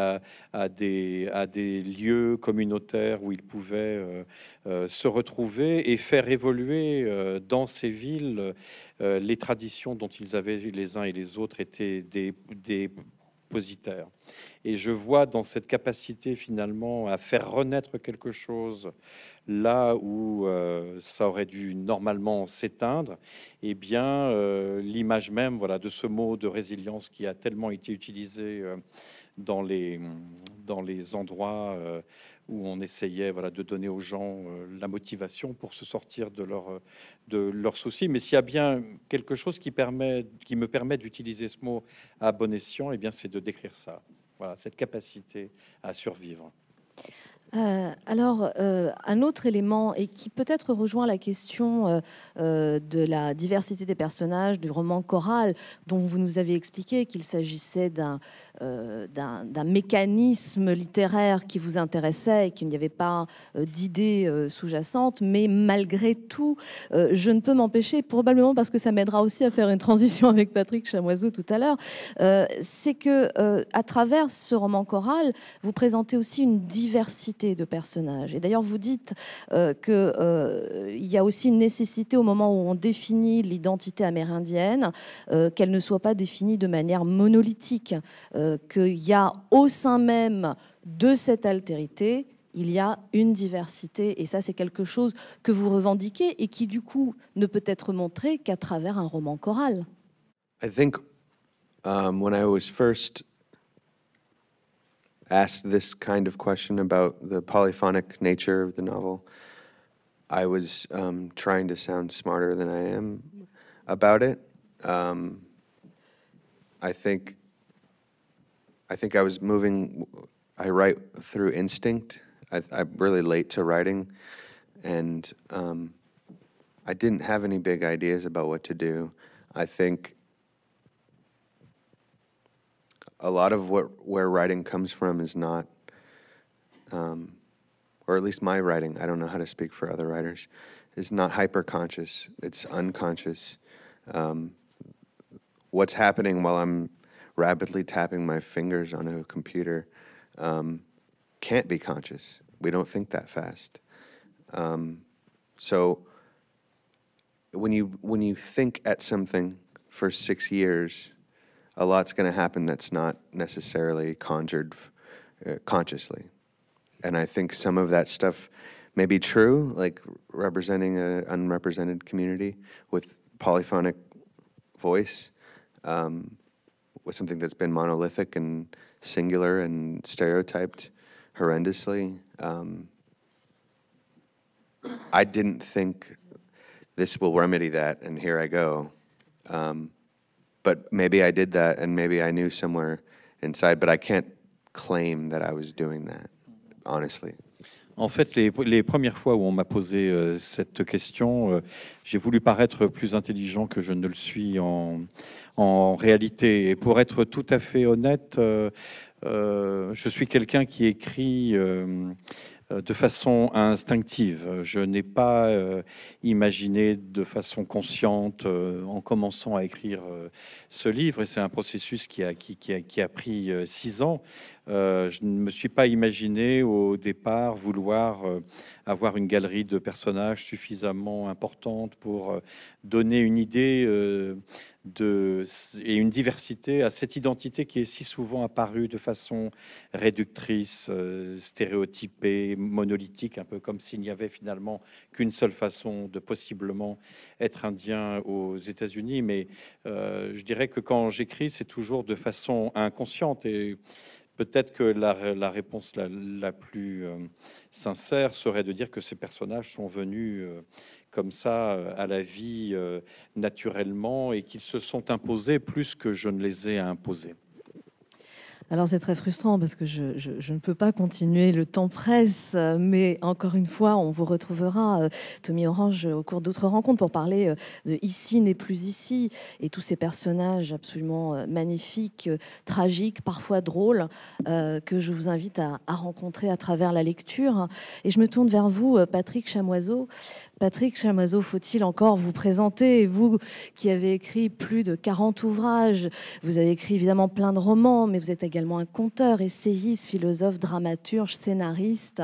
à, des, lieux communautaires où ils pouvaient euh, se retrouver et faire évoluer dans ces villes les traditions dont ils avaient les uns et les autres étaient des et je vois dans cette capacité finalement à faire renaître quelque chose là où euh, ça aurait dû normalement s'éteindre, eh bien euh, l'image même voilà, de ce mot de résilience qui a tellement été utilisé euh, dans, les, dans les endroits où on essayait de donner aux gens la motivation pour se sortir de leurs de leurs soucis. Mais s'il y a bien quelque chose qui, permet, qui me permet d'utiliser ce mot à bon escient, eh bien c'est de décrire ça, voilà, cette capacité à survivre. Euh, alors, euh, un autre élément, et qui peut-être rejoint la question euh, de la diversité des personnages du roman choral, dont vous nous avez expliqué qu'il s'agissait d'un euh, d'un mécanisme littéraire qui vous intéressait et qu'il n'y avait pas euh, d'idées euh, sous-jacentes, mais malgré tout, je ne peux m'empêcher, probablement parce que ça m'aidera aussi à faire une transition avec Patrick Chamoiseau tout à l'heure, c'est que à travers ce roman choral, vous présentez aussi une diversité de personnages. Et d'ailleurs, vous dites qu'il y a aussi une nécessité au moment où on définit l'identité amérindienne, qu'elle ne soit pas définie de manière monolithique qu'il y a au sein même de cette altérité, il y a une diversité. Et ça, c'est quelque chose que vous revendiquez et qui, du coup, ne peut être montré qu'à travers un roman choral. I think um, when I was first asked this kind of question about the polyphonic nature of the novel, I was um, trying to sound smarter than I am about it. Um, I think I think I was moving, I write through instinct. I, am really late to writing, and um, I didn't have any big ideas about what to do. I think a lot of what where writing comes from is not, um, or at least my writing. I don't know how to speak for other writers. Is not hyper conscious. It's unconscious. Um, what's happening while I'm rapidly tapping my fingers on a computer um, can't be conscious. We don't think that fast. Um, so when you when you think at something for six years, a lot's going to happen that's not necessarily conjured uh, consciously. And I think some of that stuff may be true, like representing an unrepresented community with polyphonic voice. Um, with something that's been monolithic and singular and stereotyped horrendously. Um, I didn't think this will remedy that, and here I go. Um, but maybe I did that, and maybe I knew somewhere inside, but I can't claim that I was doing that, honestly. En fait, les, premières fois où on m'a posé euh, cette question, euh, j'ai voulu paraître plus intelligent que je ne le suis en, réalité. Et pour être tout à fait honnête, euh, je suis quelqu'un qui écrit de façon instinctive. Je n'ai pas imaginé de façon consciente en commençant à écrire ce livre, et c'est un processus qui a pris six ans. Euh, je ne me suis pas imaginé au départ vouloir euh, avoir une galerie de personnages suffisamment importante pour euh, donner une idée et une diversité à cette identité qui est si souvent apparue de façon réductrice, stéréotypée, monolithique, un peu comme s'il n'y avait finalement qu'une seule façon de possiblement être indien aux États-Unis. Mais je dirais que quand j'écris, c'est toujours de façon inconsciente et Peut-être que la, réponse la, plus euh, sincère serait de dire que ces personnages sont venus euh, comme ça euh, à la vie naturellement et qu'ils se sont imposés plus que je ne les ai imposés. Alors c'est très frustrant parce que je, ne peux pas continuer, le temps presse, mais encore une fois, on vous retrouvera, Tommy Orange, au cours d'autres rencontres pour parler de Ici n'est plus ici et tous ces personnages absolument magnifiques, tragiques, parfois drôles, que je vous invite à rencontrer à travers la lecture. Et je me tourne vers vous, Patrick Chamoiseau. Patrick Chamoiseau, faut-il encore vous présenter? Vous qui avez écrit plus de 40 ouvrages, vous avez écrit évidemment plein de romans, mais vous êtes également un conteur, essayiste, philosophe, dramaturge, scénariste.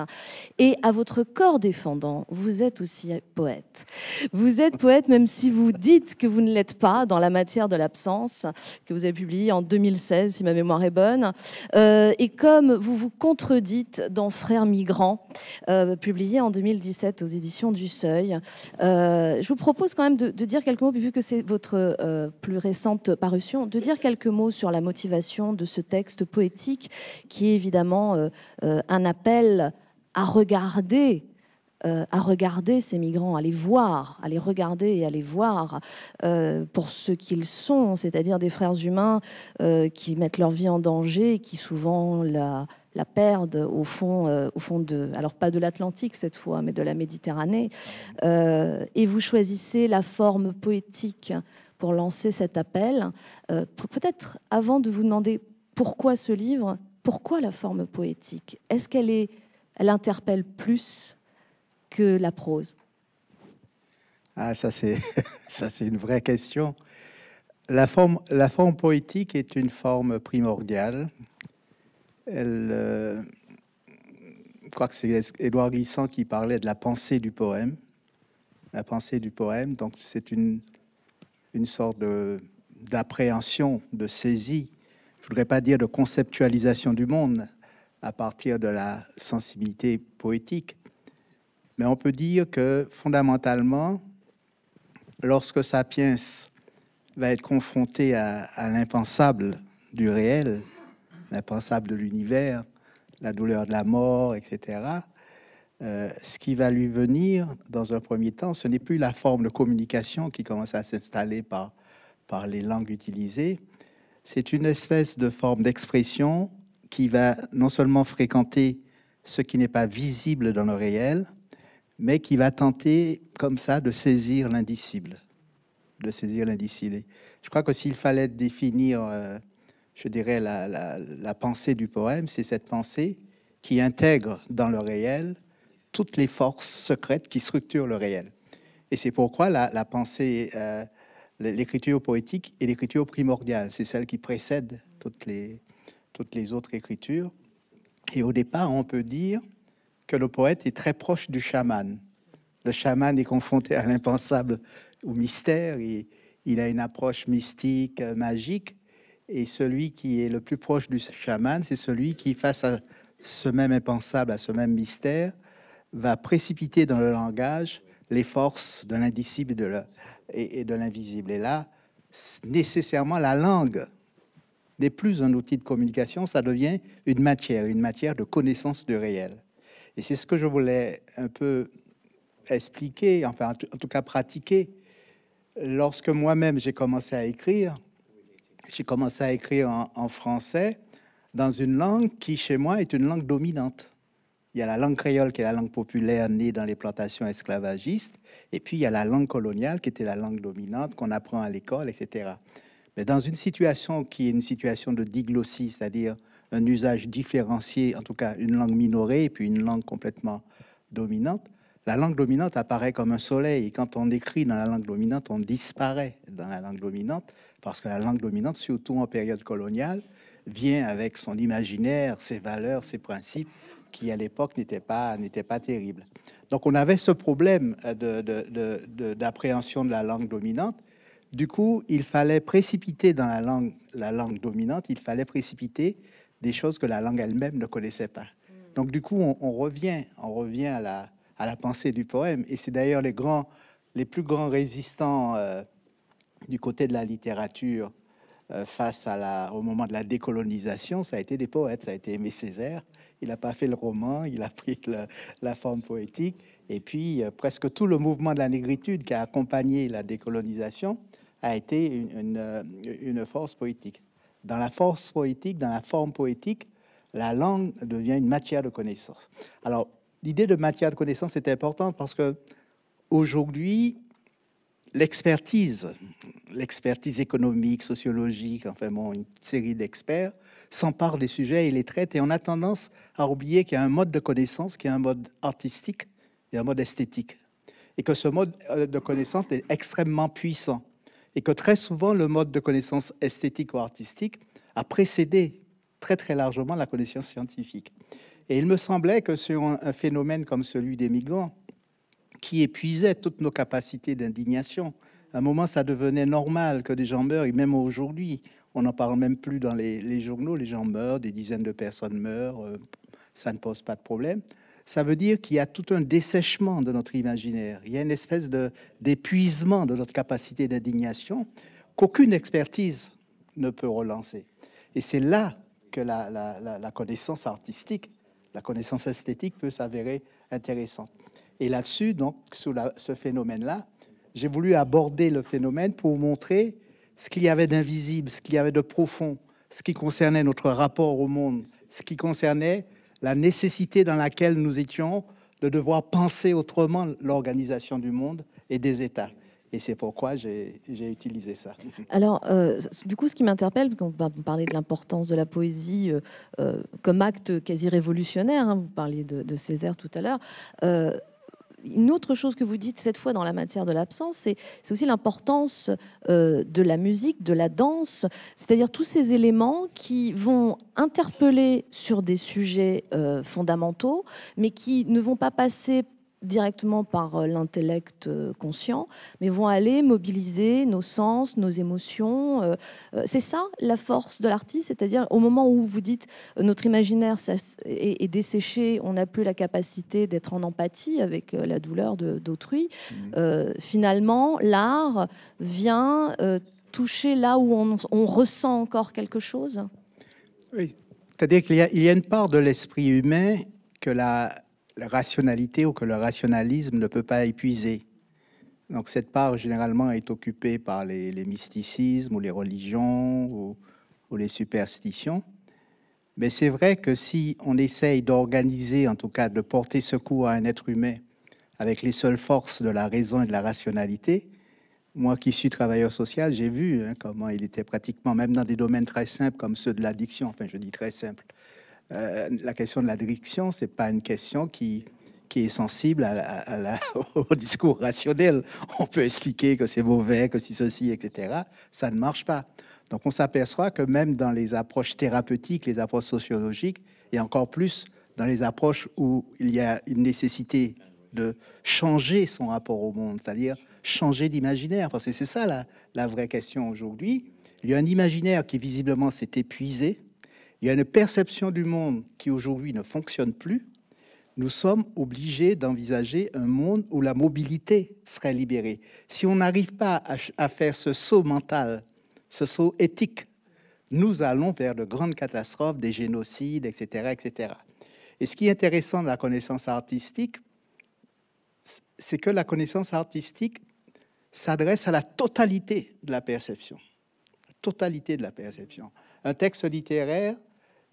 Et à votre corps défendant, vous êtes aussi poète. Vous êtes poète même si vous dites que vous ne l'êtes pas dans La matière de l'absence, que vous avez publié en 2016, si ma mémoire est bonne. Euh, et comme vous vous contredites dans Frères migrants, euh, publié en 2017 aux éditions du Seuil, euh, je vous propose quand même de, dire quelques mots, vu que c'est votre euh, plus récente parution, de dire quelques mots sur la motivation de ce texte poétique, qui est évidemment euh, un appel à regarder à regarder ces migrants, à les voir, à les regarder et à les voir pour ce qu'ils sont, c'est-à-dire des frères humains qui mettent leur vie en danger, qui souvent la, la perdent au fond, euh, au fond de, alors pas de l'Atlantique cette fois, mais de la Méditerranée. Euh, et vous choisissez la forme poétique pour lancer cet appel. Euh, peut-être avant de vous demander pourquoi ce livre, pourquoi la forme poétique? Est-ce qu'elle est, elle interpelle plus que la prose? Ah, ça c'est, une vraie question. La forme, la forme poétique est une forme primordiale elle, euh, je crois que c'est Édouard Glissant qui parlait de la pensée du poème. La pensée du poème, donc c'est une, une sorte d'appréhension, de, saisie, je ne voudrais pas dire de conceptualisation du monde à partir de la sensibilité poétique, mais on peut dire que fondamentalement, lorsque Sapiens va être confronté à, à l'impensable du réel, l'impensable de l'univers, la douleur de la mort, etc. Euh, ce qui va lui venir dans un premier temps, ce n'est plus la forme de communication qui commence à s'installer par, les langues utilisées, c'est une espèce de forme d'expression qui va non seulement fréquenter ce qui n'est pas visible dans le réel, mais qui va tenter comme ça de saisir l'indicible, de saisir l'indicible. Je crois que s'il fallait définir euh, je dirais, la, pensée du poème, c'est cette pensée qui intègre dans le réel toutes les forces secrètes qui structurent le réel. Et c'est pourquoi la, pensée, euh, l'écriture poétique est l'écriture primordiale. C'est celle qui précède toutes les, autres écritures. Et au départ, on peut dire que le poète est très proche du chaman. Le chaman est confronté à l'impensable, au mystère, il a une approche mystique, magique, et celui qui est le plus proche du chaman, c'est celui qui, face à ce même impensable, à ce même mystère, va précipiter dans le langage les forces de l'indicible et de l'invisible. Et là, nécessairement, la langue n'est plus un outil de communication, ça devient une matière, une matière de connaissance du réel. Et c'est ce que je voulais un peu expliquer, enfin en tout cas pratiquer. Lorsque moi-même j'ai commencé à écrire, j'ai commencé à écrire en, français dans une langue qui, chez moi, est une langue dominante. Il y a la langue créole qui est la langue populaire née dans les plantations esclavagistes, et puis il y a la langue coloniale qui était la langue dominante qu'on apprend à l'école, etc. Mais dans une situation qui est une situation de diglossie, c'est-à-dire un usage différencié, en tout cas une langue minorée et puis une langue complètement dominante, la langue dominante apparaît comme un soleil. Et quand on écrit dans la langue dominante, on disparaît dans la langue dominante, parce que la langue dominante, surtout en période coloniale, vient avec son imaginaire, ses valeurs, ses principes, qui à l'époque n'étaient pas, pas terribles. Donc on avait ce problème d'appréhension de, de, de, la langue dominante. Du coup, il fallait précipiter dans la langue, la langue dominante, il fallait précipiter des choses que la langue elle-même ne connaissait pas. Donc du coup, on revient, on revient à la, à la pensée du poème. Et c'est d'ailleurs les grands, les plus grands résistants euh, du côté de la littérature euh, face à la, au moment de la décolonisation, ça a été des poètes, ça a été Aimé Césaire. Il n'a pas fait le roman, il a pris la forme poétique. Et puis, euh, presque tout le mouvement de la négritude qui a accompagné la décolonisation a été une, une, force poétique. dans la force poétique, dans la forme poétique, la langue devient une matière de connaissance. Alors, l'idée de matière de connaissance est importante parce que aujourd'hui, l'expertise, l'expertise économique, sociologique, enfin bon, une série d'experts s'emparent des sujets et les traitent. Et on a tendance à oublier qu'il y a un mode de connaissance, qui est un mode artistique et un mode esthétique. Et que ce mode euh, de connaissance est extrêmement puissant. Et que très souvent, le mode de connaissance esthétique ou artistique a précédé très très largement la connaissance scientifique. Et il me semblait que sur un, phénomène comme celui des migrants, qui épuisait toutes nos capacités d'indignation, à un moment, ça devenait normal que des gens meurent, et même aujourd'hui, on n'en parle même plus dans les, journaux, les gens meurent, des dizaines de personnes meurent, euh, ça ne pose pas de problème. Ça veut dire qu'il y a tout un dessèchement de notre imaginaire, il y a une espèce d'épuisement de notre capacité d'indignation qu'aucune expertise ne peut relancer. Et c'est là que la, connaissance artistique, la connaissance esthétique peut s'avérer intéressante. Et là-dessus, donc, sous ce phénomène-là, j'ai voulu aborder le phénomène pour montrer ce qu'il y avait d'invisible, ce qu'il y avait de profond, ce qui concernait notre rapport au monde, ce qui concernait la nécessité dans laquelle nous étions de devoir penser autrement l'organisation du monde et des États. Et c'est pourquoi j'ai utilisé ça. Alors, euh, du coup, ce qui m'interpelle, quand vous parlez de l'importance de la poésie euh, euh, comme acte quasi révolutionnaire, hein, vous parliez de, Césaire tout à l'heure, une autre chose que vous dites cette fois dans la matière de l'absence, c'est aussi l'importance de la musique, de la danse, c'est-à-dire tous ces éléments qui vont interpeller sur des sujets fondamentaux, mais qui ne vont pas passer directement par euh, l'intellect euh, conscient, mais vont aller mobiliser nos sens, nos émotions. Euh, c'est ça la force de l'artiste, c'est-à-dire au moment où vous dites notre imaginaire est, desséché, on n'a plus la capacité d'être en empathie avec la douleur d'autrui, mmh. finalement l'art vient toucher là où on, ressent encore quelque chose? Oui, c'est-à-dire qu'il y, y, a une part de l'esprit humain que la la rationalité ou que le rationalisme ne peut pas épuiser. Donc cette part généralement est occupée par les, mysticismes ou les religions ou, les superstitions. Mais c'est vrai que si on essaye d'organiser, en tout cas de porter secours à un être humain avec les seules forces de la raison et de la rationalité, moi qui suis travailleur social, j'ai vu hein, comment il était pratiquement, même dans des domaines très simples comme ceux de l'addiction, enfin je dis très simple, euh, la question de l'addiction, c'est pas une question qui, est sensible au discours rationnel. On peut expliquer que c'est mauvais, que si ceci, etc. Ça ne marche pas. Donc on s'aperçoit que même dans les approches thérapeutiques, les approches sociologiques, et encore plus dans les approches où il y a une nécessité de changer son rapport au monde, c'est-à-dire changer d'imaginaire, parce que c'est ça la vraie question aujourd'hui. Il y a un imaginaire qui visiblement s'est épuisé, il y a une perception du monde qui aujourd'hui ne fonctionne plus. Nous sommes obligés d'envisager un monde où la mobilité serait libérée. Si on n'arrive pas à, faire ce saut mental, ce saut éthique, nous allons vers de grandes catastrophes, des génocides, etc., etc. Et ce qui est intéressant de la connaissance artistique, c'est que la connaissance artistique s'adresse à la totalité de la perception. La totalité de la perception. Un texte littéraire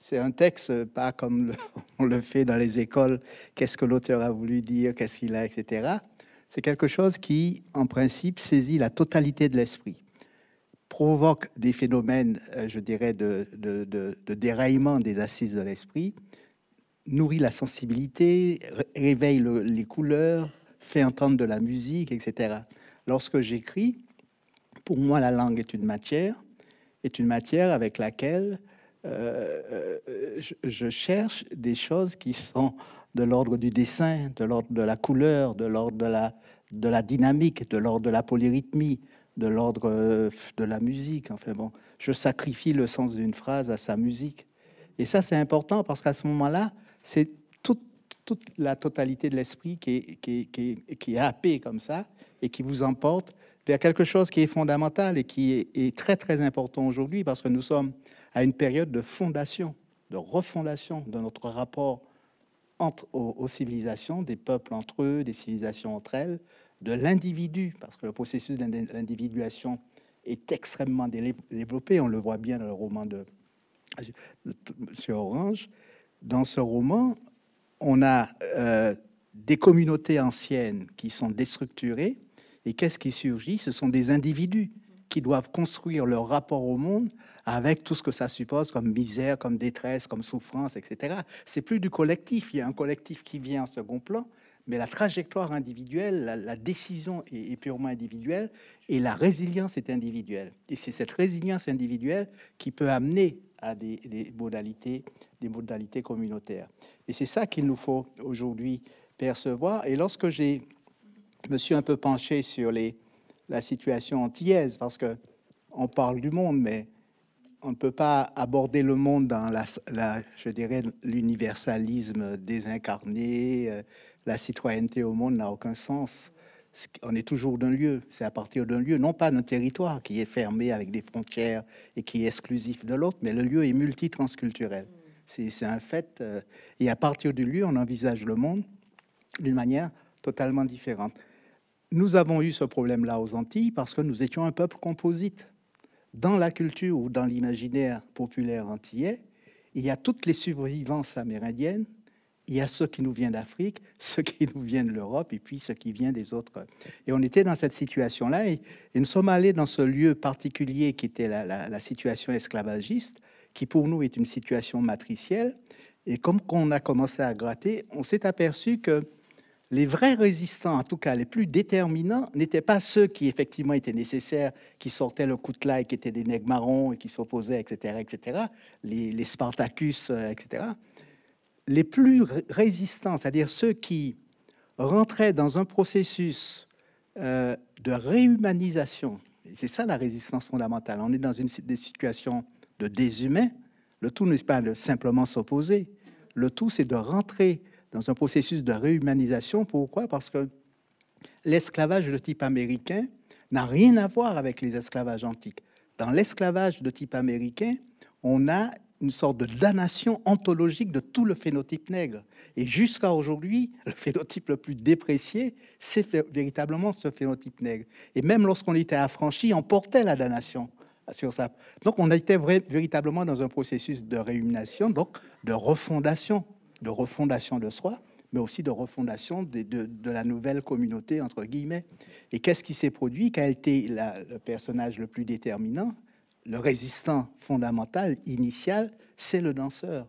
c'est un texte, pas comme on le fait dans les écoles, qu'est-ce que l'auteur a voulu dire, qu'est-ce qu'il a, etc. C'est quelque chose qui, en principe, saisit la totalité de l'esprit, provoque des phénomènes, euh, je dirais, de, déraillement des assises de l'esprit, nourrit la sensibilité, réveille les couleurs, fait entendre de la musique, etc. Lorsque j'écris, pour moi, la langue est une matière, est une matière avec laquelle euh, euh, je, cherche des choses qui sont de l'ordre du dessin, de l'ordre de la couleur, de l'ordre de la, de la dynamique, de l'ordre de la polyrythmie, de l'ordre euh, de la musique. Enfin bon, je sacrifie le sens d'une phrase à sa musique. Et ça, c'est important parce qu'à ce moment-là, c'est toute, toute, la totalité de l'esprit qui est, qui, qui, qui est happée comme ça et qui vous emporte vers quelque chose qui est fondamental et qui est, est très, très important aujourd'hui parce que nous sommes à une période de fondation, de refondation de notre rapport entre, aux, civilisations, des peuples entre eux, des civilisations entre elles, de l'individu, parce que le processus d'individuation est extrêmement développée. On le voit bien dans le roman de sur Orange. Dans ce roman, on a euh, des communautés anciennes qui sont déstructurées. Et qu'est-ce qui surgit? Ce sont des individus qui doivent construire leur rapport au monde avec tout ce que ça suppose comme misère, comme détresse, comme souffrance, etc. C'est plus du collectif. Il y a un collectif qui vient en second plan, mais la trajectoire individuelle, la, décision est, purement individuelle et la résilience est individuelle. Et c'est cette résilience individuelle qui peut amener à des, modalités, des modalités communautaires. Et c'est ça qu'il nous faut aujourd'hui percevoir. Et lorsque j'ai me suis un peu penché sur les, la situation antillaise, parce que on parle du monde, mais on ne peut pas aborder le monde dans la, je dirais, l'universalisme désincarné. Euh, la citoyenneté au monde n'a aucun sens. On est toujours d'un lieu. C'est à partir d'un lieu, non pas d'un territoire qui est fermé avec des frontières et qui est exclusif de l'autre, mais le lieu est multitransculturel. C'est un fait. Euh, et à partir du lieu, on envisage le monde d'une manière totalement différente. Nous avons eu ce problème-là aux Antilles parce que nous étions un peuple composite. Dans la culture ou dans l'imaginaire populaire antillais, il y a toutes les survivances amérindiennes, il y a ceux qui nous viennent d'Afrique, ceux qui nous viennent de l'Europe et puis ceux qui viennent des autres. Et on était dans cette situation-là et, nous sommes allés dans ce lieu particulier qui était la, la, situation esclavagiste, qui pour nous est une situation matricielle. Et comme on a commencé à gratter, on s'est aperçu que les vrais résistants, en tout cas les plus déterminants, n'étaient pas ceux qui effectivement étaient nécessaires, qui sortaient le coup de qui étaient des nègres marrons et qui s'opposaient, etc., etc., les, Spartacus, euh, etc. Les plus résistants, c'est-à-dire ceux qui rentraient dans un processus euh, de réhumanisation, c'est ça la résistance fondamentale. On est dans une des situations de déshumain. Le tout n'est pas de simplement s'opposer. Le tout, c'est de rentrer dans un processus de réhumanisation. Pourquoi? Parce que l'esclavage de type américain n'a rien à voir avec les esclavages antiques. Dans l'esclavage de type américain, on a une sorte de damnation ontologique de tout le phénotype nègre. Et jusqu'à aujourd'hui, le phénotype le plus déprécié, c'est véritablement ce phénotype nègre. Et même lorsqu'on était affranchi, on portait la damnation sur ça. Donc on était véritablement dans un processus de réhumation, donc de refondation de refondation de soi, mais aussi de refondation de, de, la nouvelle communauté, entre guillemets. Et qu'est-ce qui s'est produit? Quel a été le personnage le plus déterminant Le résistant fondamental, initial, c'est le danseur.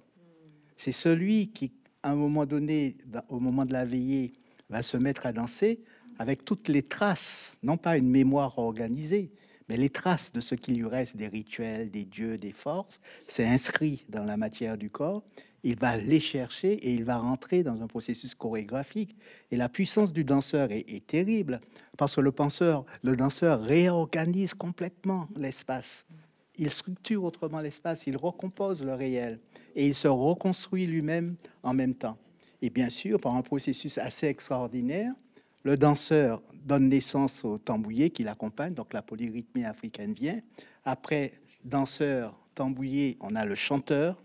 C'est celui qui, à un moment donné, au moment de la veillée, va se mettre à danser avec toutes les traces, non pas une mémoire organisée, mais les traces de ce qu'il lui reste des rituels, des dieux, des forces, c'est inscrit dans la matière du corps il va les chercher et il va rentrer dans un processus chorégraphique. Et la puissance du danseur est, terrible parce que le penseur, le danseur réorganise complètement l'espace. Il structure autrement l'espace, il recompose le réel et il se reconstruit lui-même en même temps. Et bien sûr, par un processus assez extraordinaire, le danseur donne naissance au tambouillé qui l'accompagne, donc la polyrythmie africaine vient. Après danseur, tambouillé, on a le chanteur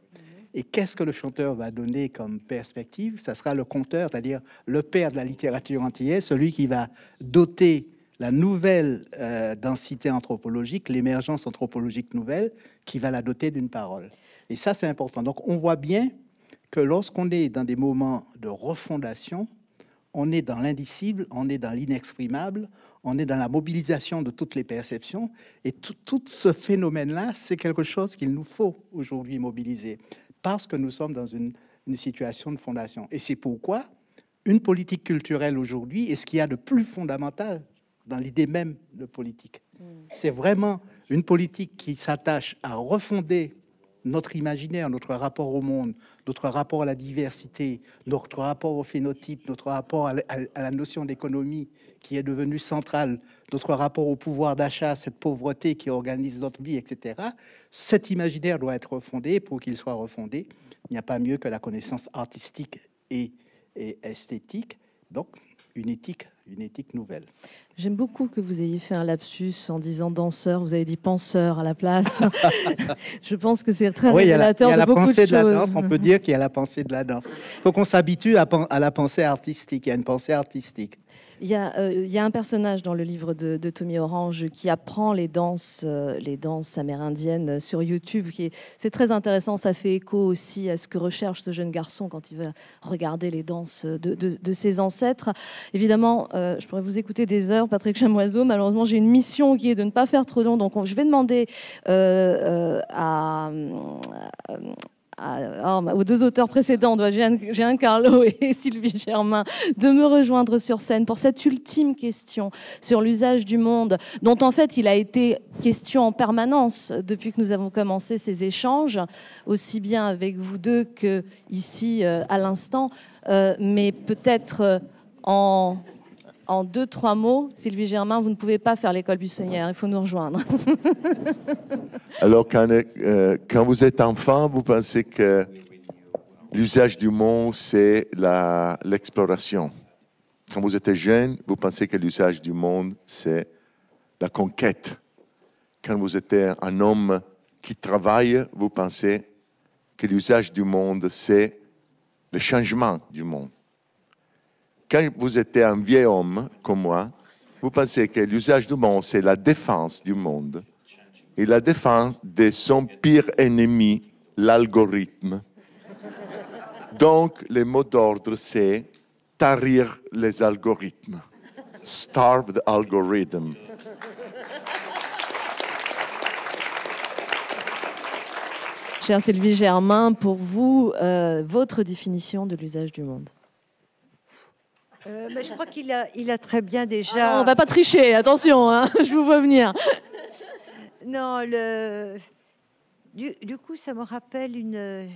et qu'est-ce que le chanteur va donner comme perspective? Ça sera le conteur, c'est-à-dire le père de la littérature antillaise, celui qui va doter la nouvelle euh, densité anthropologique, l'émergence anthropologique nouvelle, qui va la doter d'une parole. Et ça, c'est important. Donc, on voit bien que lorsqu'on est dans des moments de refondation, on est dans l'indicible, on est dans l'inexprimable, on est dans la mobilisation de toutes les perceptions. Et tout, tout ce phénomène-là, c'est quelque chose qu'il nous faut aujourd'hui mobiliser parce que nous sommes dans une, situation de fondation. Et c'est pourquoi une politique culturelle aujourd'hui est ce qu'il y a de plus fondamental dans l'idée même de politique. Mm. C'est vraiment une politique qui s'attache à refonder notre imaginaire, notre rapport au monde, notre rapport à la diversité, notre rapport au phénotype, notre rapport à la, notion d'économie qui est devenue centrale, notre rapport au pouvoir d'achat, cette pauvreté qui organise notre vie, etc. Cet imaginaire doit être refondé. Pour qu'il soit refondé, il n'y a pas mieux que la connaissance artistique et, esthétique. Donc, une éthique, une éthique nouvelle. J'aime beaucoup que vous ayez fait un lapsus en disant danseur, vous avez dit penseur à la place. je pense que c'est très révélateur il y a la, de pensée de, la danse, on peut dire qu'il y a la pensée de la danse. Il faut qu'on s'habitue à, à, la pensée artistique, il y a une pensée artistique. Il y, a, euh, il y, a, un personnage dans le livre de, Tommy Orange qui apprend les danses, euh, les danses amérindiennes sur YouTube. C'est très intéressant, ça fait écho aussi à ce que recherche ce jeune garçon quand il va regarder les danses de ses ancêtres. Évidemment, euh, je pourrais vous écouter des heures, Patrick Chamoiseau. Malheureusement, j'ai une mission qui est de ne pas faire trop long, donc je vais demander à ah, aux deux auteurs précédents, Jean Carlo et Sylvie Germain, de me rejoindre sur scène pour cette ultime question sur l'usage du monde, dont en fait il a été question en permanence depuis que nous avons commencé ces échanges, aussi bien avec vous deux que ici euh, à l'instant, euh, mais peut-être euh, en en deux, trois mots, Sylvie Germain, vous ne pouvez pas faire l'école buissonnière, il faut nous rejoindre. Alors, euh, quand, vous êtes enfant, vous pensez que l'usage du monde, c'est l'exploration. Quand vous êtes jeune, vous pensez que l'usage du monde, c'est la conquête. Quand vous êtes un homme qui travaille, vous pensez que l'usage du monde, c'est le changement du monde quand vous êtes un vieil homme comme moi, vous pensez que l'usage du monde, c'est la défense du monde. Et la défense de son pire ennemi, l'algorithme. Donc, le mot d'ordre, c'est tarir les algorithmes. Starve the algorithm. Cher Sylvie Germain, pour vous, euh, votre définition de l'usage du monde? Euh, mais je crois qu'il a, il a très bien déjà. Ah on va pas tricher, attention, hein, je vous vois venir. non, le... du, du, coup, ça me rappelle une.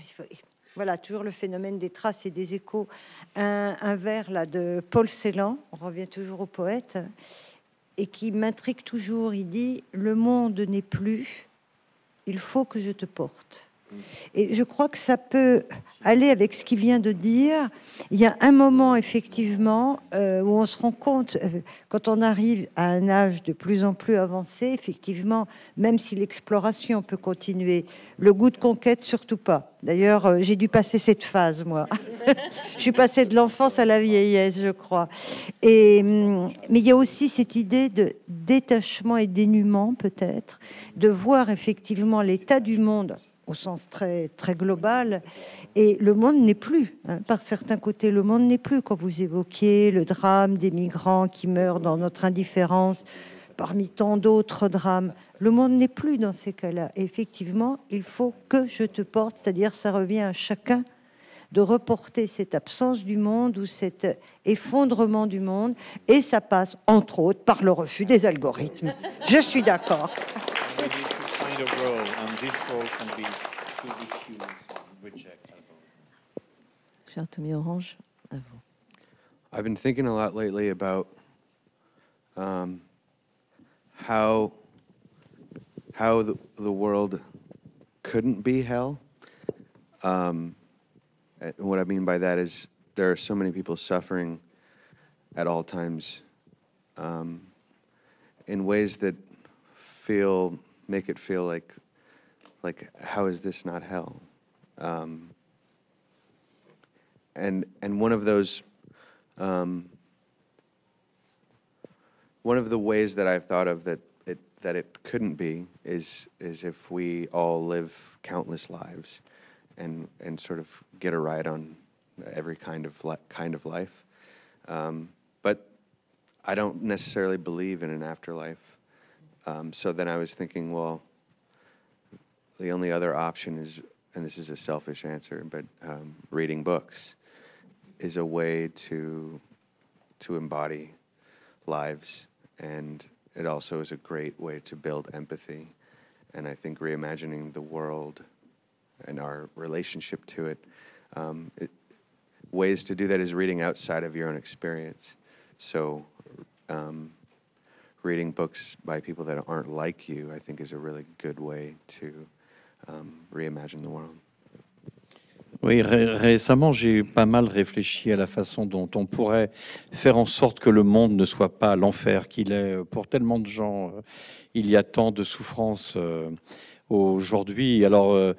Voilà, toujours le phénomène des traces et des échos. Un, un vers là de Paul Celan, on revient toujours au poète, et qui m'intrigue toujours. Il dit Le monde n'est plus, il faut que je te porte. Et je crois que ça peut aller avec ce qu'il vient de dire. Il y a un moment, effectivement, euh, où on se rend compte, euh, quand on arrive à un âge de plus en plus avancé, effectivement, même si l'exploration peut continuer, le goût de conquête, surtout pas. D'ailleurs, euh, j'ai dû passer cette phase, moi. je suis passée de l'enfance à la vieillesse, je crois. Hum, mais il y a aussi cette idée de détachement et dénuement, peut-être, de voir effectivement l'état du monde au sens très, très global. Et le monde n'est plus, hein. par certains côtés, le monde n'est plus. Quand vous évoquiez le drame des migrants qui meurent dans notre indifférence, parmi tant d'autres drames, le monde n'est plus dans ces cas-là. effectivement, il faut que je te porte, c'est-à-dire ça revient à chacun de reporter cette absence du monde ou cet effondrement du monde, et ça passe entre autres par le refus des algorithmes. Je suis d'accord. Cher Tommy Orange, à vous. I've been thinking a lot lately about um, how how the, the world couldn't be hell. Um, and what I mean by that is there are so many people suffering at all times um, in ways that feel make it feel like like how is this not hell? Um, and and one of those um, one of the ways that I've thought of that it that it couldn't be is is if we all live countless lives and and sort of get a ride on every kind of li- kind of life. Um, but I don't necessarily believe in an afterlife. Um, so then I was thinking, well, the only other option is, and this is a selfish answer, but um, reading books is a way to to embody lives, and it also is a great way to build empathy. And I think reimagining the world and our relationship to it, um, it ways to do that is reading outside of your own experience. So. Um, reading books by people that aren't like you, I think, is a really good way to um, reimagine the world. Oui, ré récemment, j'ai pas mal réfléchi à la façon dont on pourrait faire en sorte que le monde ne soit pas l'enfer qu'il est pour tellement de gens. Euh, il y a tant de souffrances euh, aujourd'hui. Alors, euh,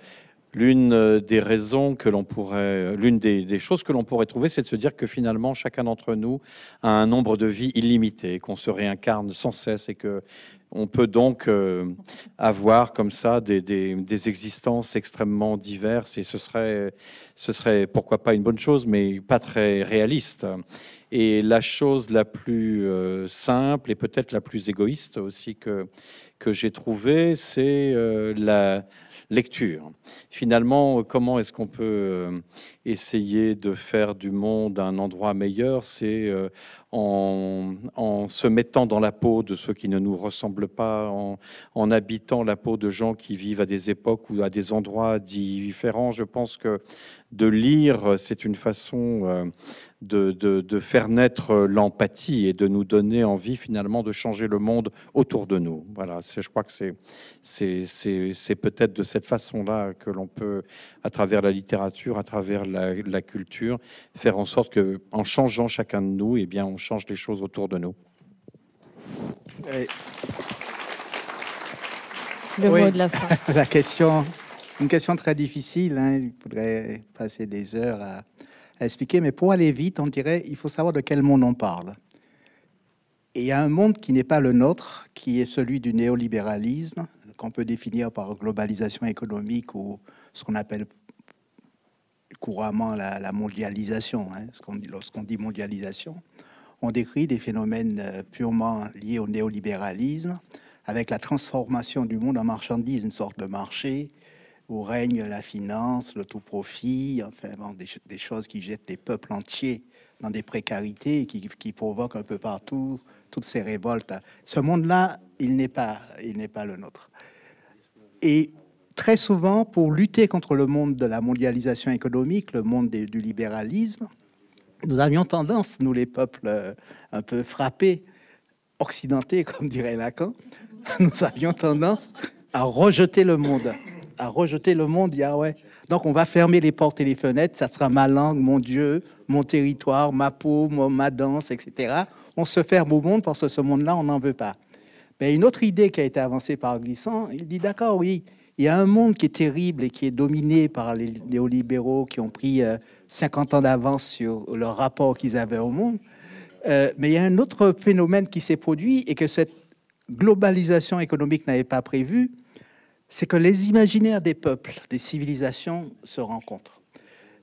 l'une euh, des raisons que l'on pourrait, l'une des, choses que l'on pourrait trouver, c'est de se dire que finalement, chacun d'entre nous a un nombre de vies illimité, qu'on se réincarne sans cesse et que on peut donc euh, avoir comme ça des, existences extrêmement diverses et ce serait, ce serait pourquoi pas une bonne chose, mais pas très réaliste. Et la chose la plus euh, simple et peut-être la plus égoïste aussi que, que j'ai trouvée, c'est euh, la lecture. Finalement, comment est-ce qu'on peut euh, essayer de faire du monde un endroit meilleur? C'est euh, en, se mettant dans la peau de ceux qui ne nous ressemblent pas, en, en, habitant la peau de gens qui vivent à des époques ou à des endroits différents. Je pense que de lire, c'est une façon euh, de, de, de, faire naître l'empathie et de nous donner envie finalement de changer le monde autour de nous. Voilà, je crois que c'est peut-être de cette façon-là que l'on peut, à travers la littérature, à travers la, la, culture, faire en sorte que, en changeant chacun de nous, eh bien, on change les choses autour de nous. Et... Le Oui. mot de la fin. La question, une question très difficile. hein. Il faudrait passer des heures à, expliquer. Mais pour aller vite, on dirait il faut savoir de quel monde on parle. Et il y a un monde qui n'est pas le nôtre, qui est celui du néolibéralisme, qu'on peut définir par globalisation économique ou ce qu'on appelle couramment la, mondialisation. hein. Ce qu'on Lorsqu'on dit mondialisation, on décrit des phénomènes euh, purement liés au néolibéralisme, avec la transformation du monde en marchandise, une sorte de marché où règne la finance, le tout profit, enfin des, ch- des choses qui jettent des peuples entiers dans des précarités et qui, provoquent un peu partout toutes ces révoltes. Ce monde-là, il n'est pas, il n'est pas le nôtre. Et très souvent, pour lutter contre le monde de la mondialisation économique, le monde du libéralisme, nous avions tendance, nous les peuples euh, un peu frappés, occidentés, comme dirait Lacan, nous avions tendance à rejeter le monde. À rejeter le monde, ah ouais. Donc on va fermer les portes et les fenêtres, ça sera ma langue, mon Dieu, mon territoire, ma peau, ma danse, etc. On se ferme au monde parce que ce monde-là, on n'en veut pas. Mais une autre idée qui a été avancée par Glissant, il dit d'accord, oui, il y a un monde qui est terrible et qui est dominé par les néolibéraux qui ont pris euh, 50 ans d'avance sur le rapport qu'ils avaient au monde. Euh, mais il y a un autre phénomène qui s'est produit et que cette globalisation économique n'avait pas prévu, c'est que les imaginaires des peuples, des civilisations se rencontrent.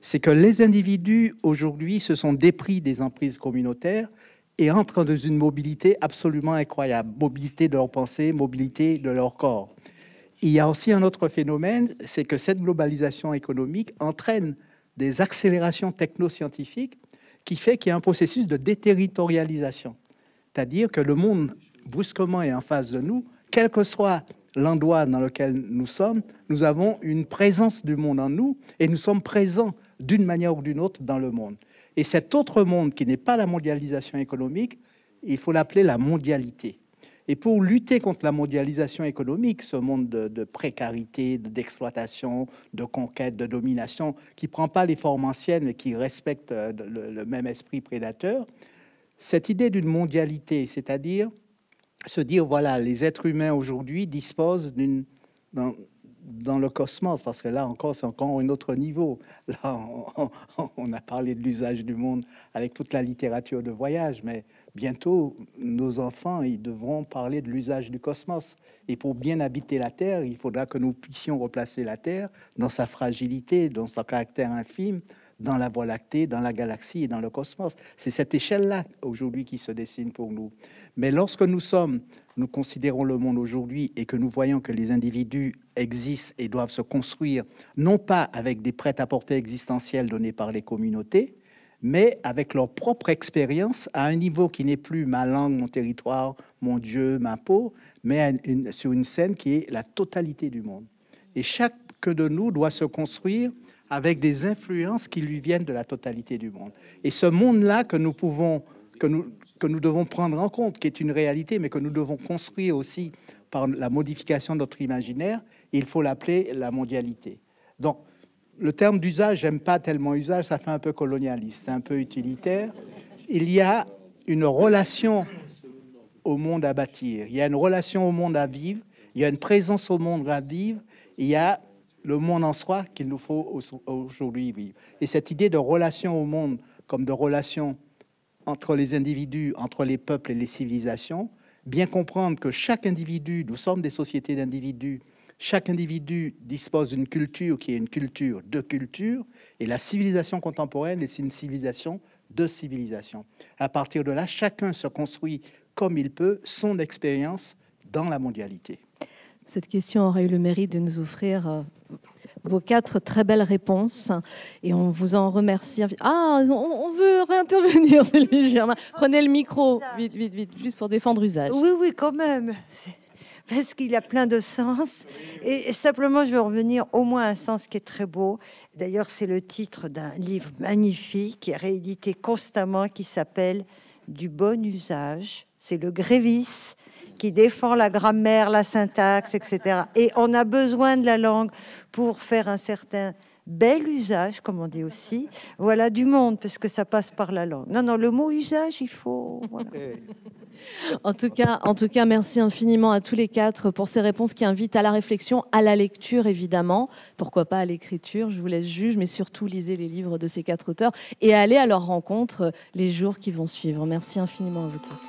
C'est que les individus aujourd'hui se sont dépris des emprises communautaires et entrent dans une mobilité absolument incroyable, mobilité de leur pensée, mobilité de leur corps. Il y a aussi un autre phénomène, c'est que cette globalisation économique entraîne des accélérations technoscientifiques qui fait qu'il y a un processus de déterritorialisation. C'est-à-dire que le monde brusquement est en face de nous, quel que soit l'endroit dans lequel nous sommes, nous avons une présence du monde en nous et nous sommes présents d'une manière ou d'une autre dans le monde. Et cet autre monde qui n'est pas la mondialisation économique, il faut l'appeler la mondialité. Et pour lutter contre la mondialisation économique, ce monde de, précarité, de- d'exploitation, de conquête, de domination, qui ne prend pas les formes anciennes mais qui respecte euh, le même esprit prédateur, cette idée d'une mondialité, c'est-à-dire se dire, voilà, les êtres humains aujourd'hui disposent d'une... Dans, le cosmos, parce que là encore, c'est encore un autre niveau. Là, on a parlé de l'usage du monde avec toute la littérature de voyage, mais bientôt, nos enfants, ils devront parler de l'usage du cosmos. Et pour bien habiter la Terre, il faudra que nous puissions replacer la Terre dans sa fragilité, dans son caractère infime, dans la Voie lactée, dans la galaxie et dans le cosmos. C'est cette échelle-là aujourd'hui qui se dessine pour nous. Mais lorsque nous sommes, nous considérons le monde aujourd'hui et que nous voyons que les individus existent et doivent se construire, non pas avec des prêts-à-porter existentiels donnés par les communautés, mais avec leur propre expérience à un niveau qui n'est plus ma langue, mon territoire, mon Dieu, ma peau, mais sur une scène qui est la totalité du monde. Et chacun de nous doit se construire avec des influences qui lui viennent de la totalité du monde. Et ce monde-là que nous pouvons, que nous, que nous devons prendre en compte, qui est une réalité, mais que nous devons construire aussi par la modification de notre imaginaire, il faut l'appeler la mondialité. Donc, le terme d'usage, j'aime pas tellement usage, ça fait un peu colonialiste, c'est un peu utilitaire. Il y a une relation au monde à bâtir, il y a une relation au monde à vivre, il y a une présence au monde à vivre, il y a le monde en soi qu'il nous faut aujourd'hui vivre. Et cette idée de relation au monde comme de relation entre les individus, entre les peuples et les civilisations, bien comprendre que chaque individu, nous sommes des sociétés d'individus, chaque individu dispose d'une culture qui est une culture de culture, et la civilisation contemporaine est une civilisation de civilisation. À partir de là, chacun se construit comme il peut son expérience dans la mondialité. Cette question aurait eu le mérite de nous offrir euh, vos quatre très belles réponses et on vous en remercie. Ah, on, veut réintervenir, Sylvie Germain. Prenez le micro, vite, vite, vite, juste pour défendre usage. Oui, oui, quand même. Parce qu'il a plein de sens. Et simplement, je veux revenir au moins à un sens qui est très beau. D'ailleurs, c'est le titre d'un livre magnifique qui est réédité constamment, qui s'appelle Du bon usage. C'est le Grévis qui défend la grammaire, la syntaxe, etc. Et on a besoin de la langue pour faire un certain bel usage, comme on dit aussi, voilà, du monde, parce que ça passe par la langue. Non, non, le mot usage, il faut. en, tout cas, en tout cas, merci infiniment à tous les quatre pour ces réponses qui invitent à la réflexion, à la lecture, évidemment. Pourquoi pas à l'écriture Je vous laisse juge, mais surtout lisez les livres de ces quatre auteurs et allez à leur rencontre les jours qui vont suivre. Merci infiniment à vous tous.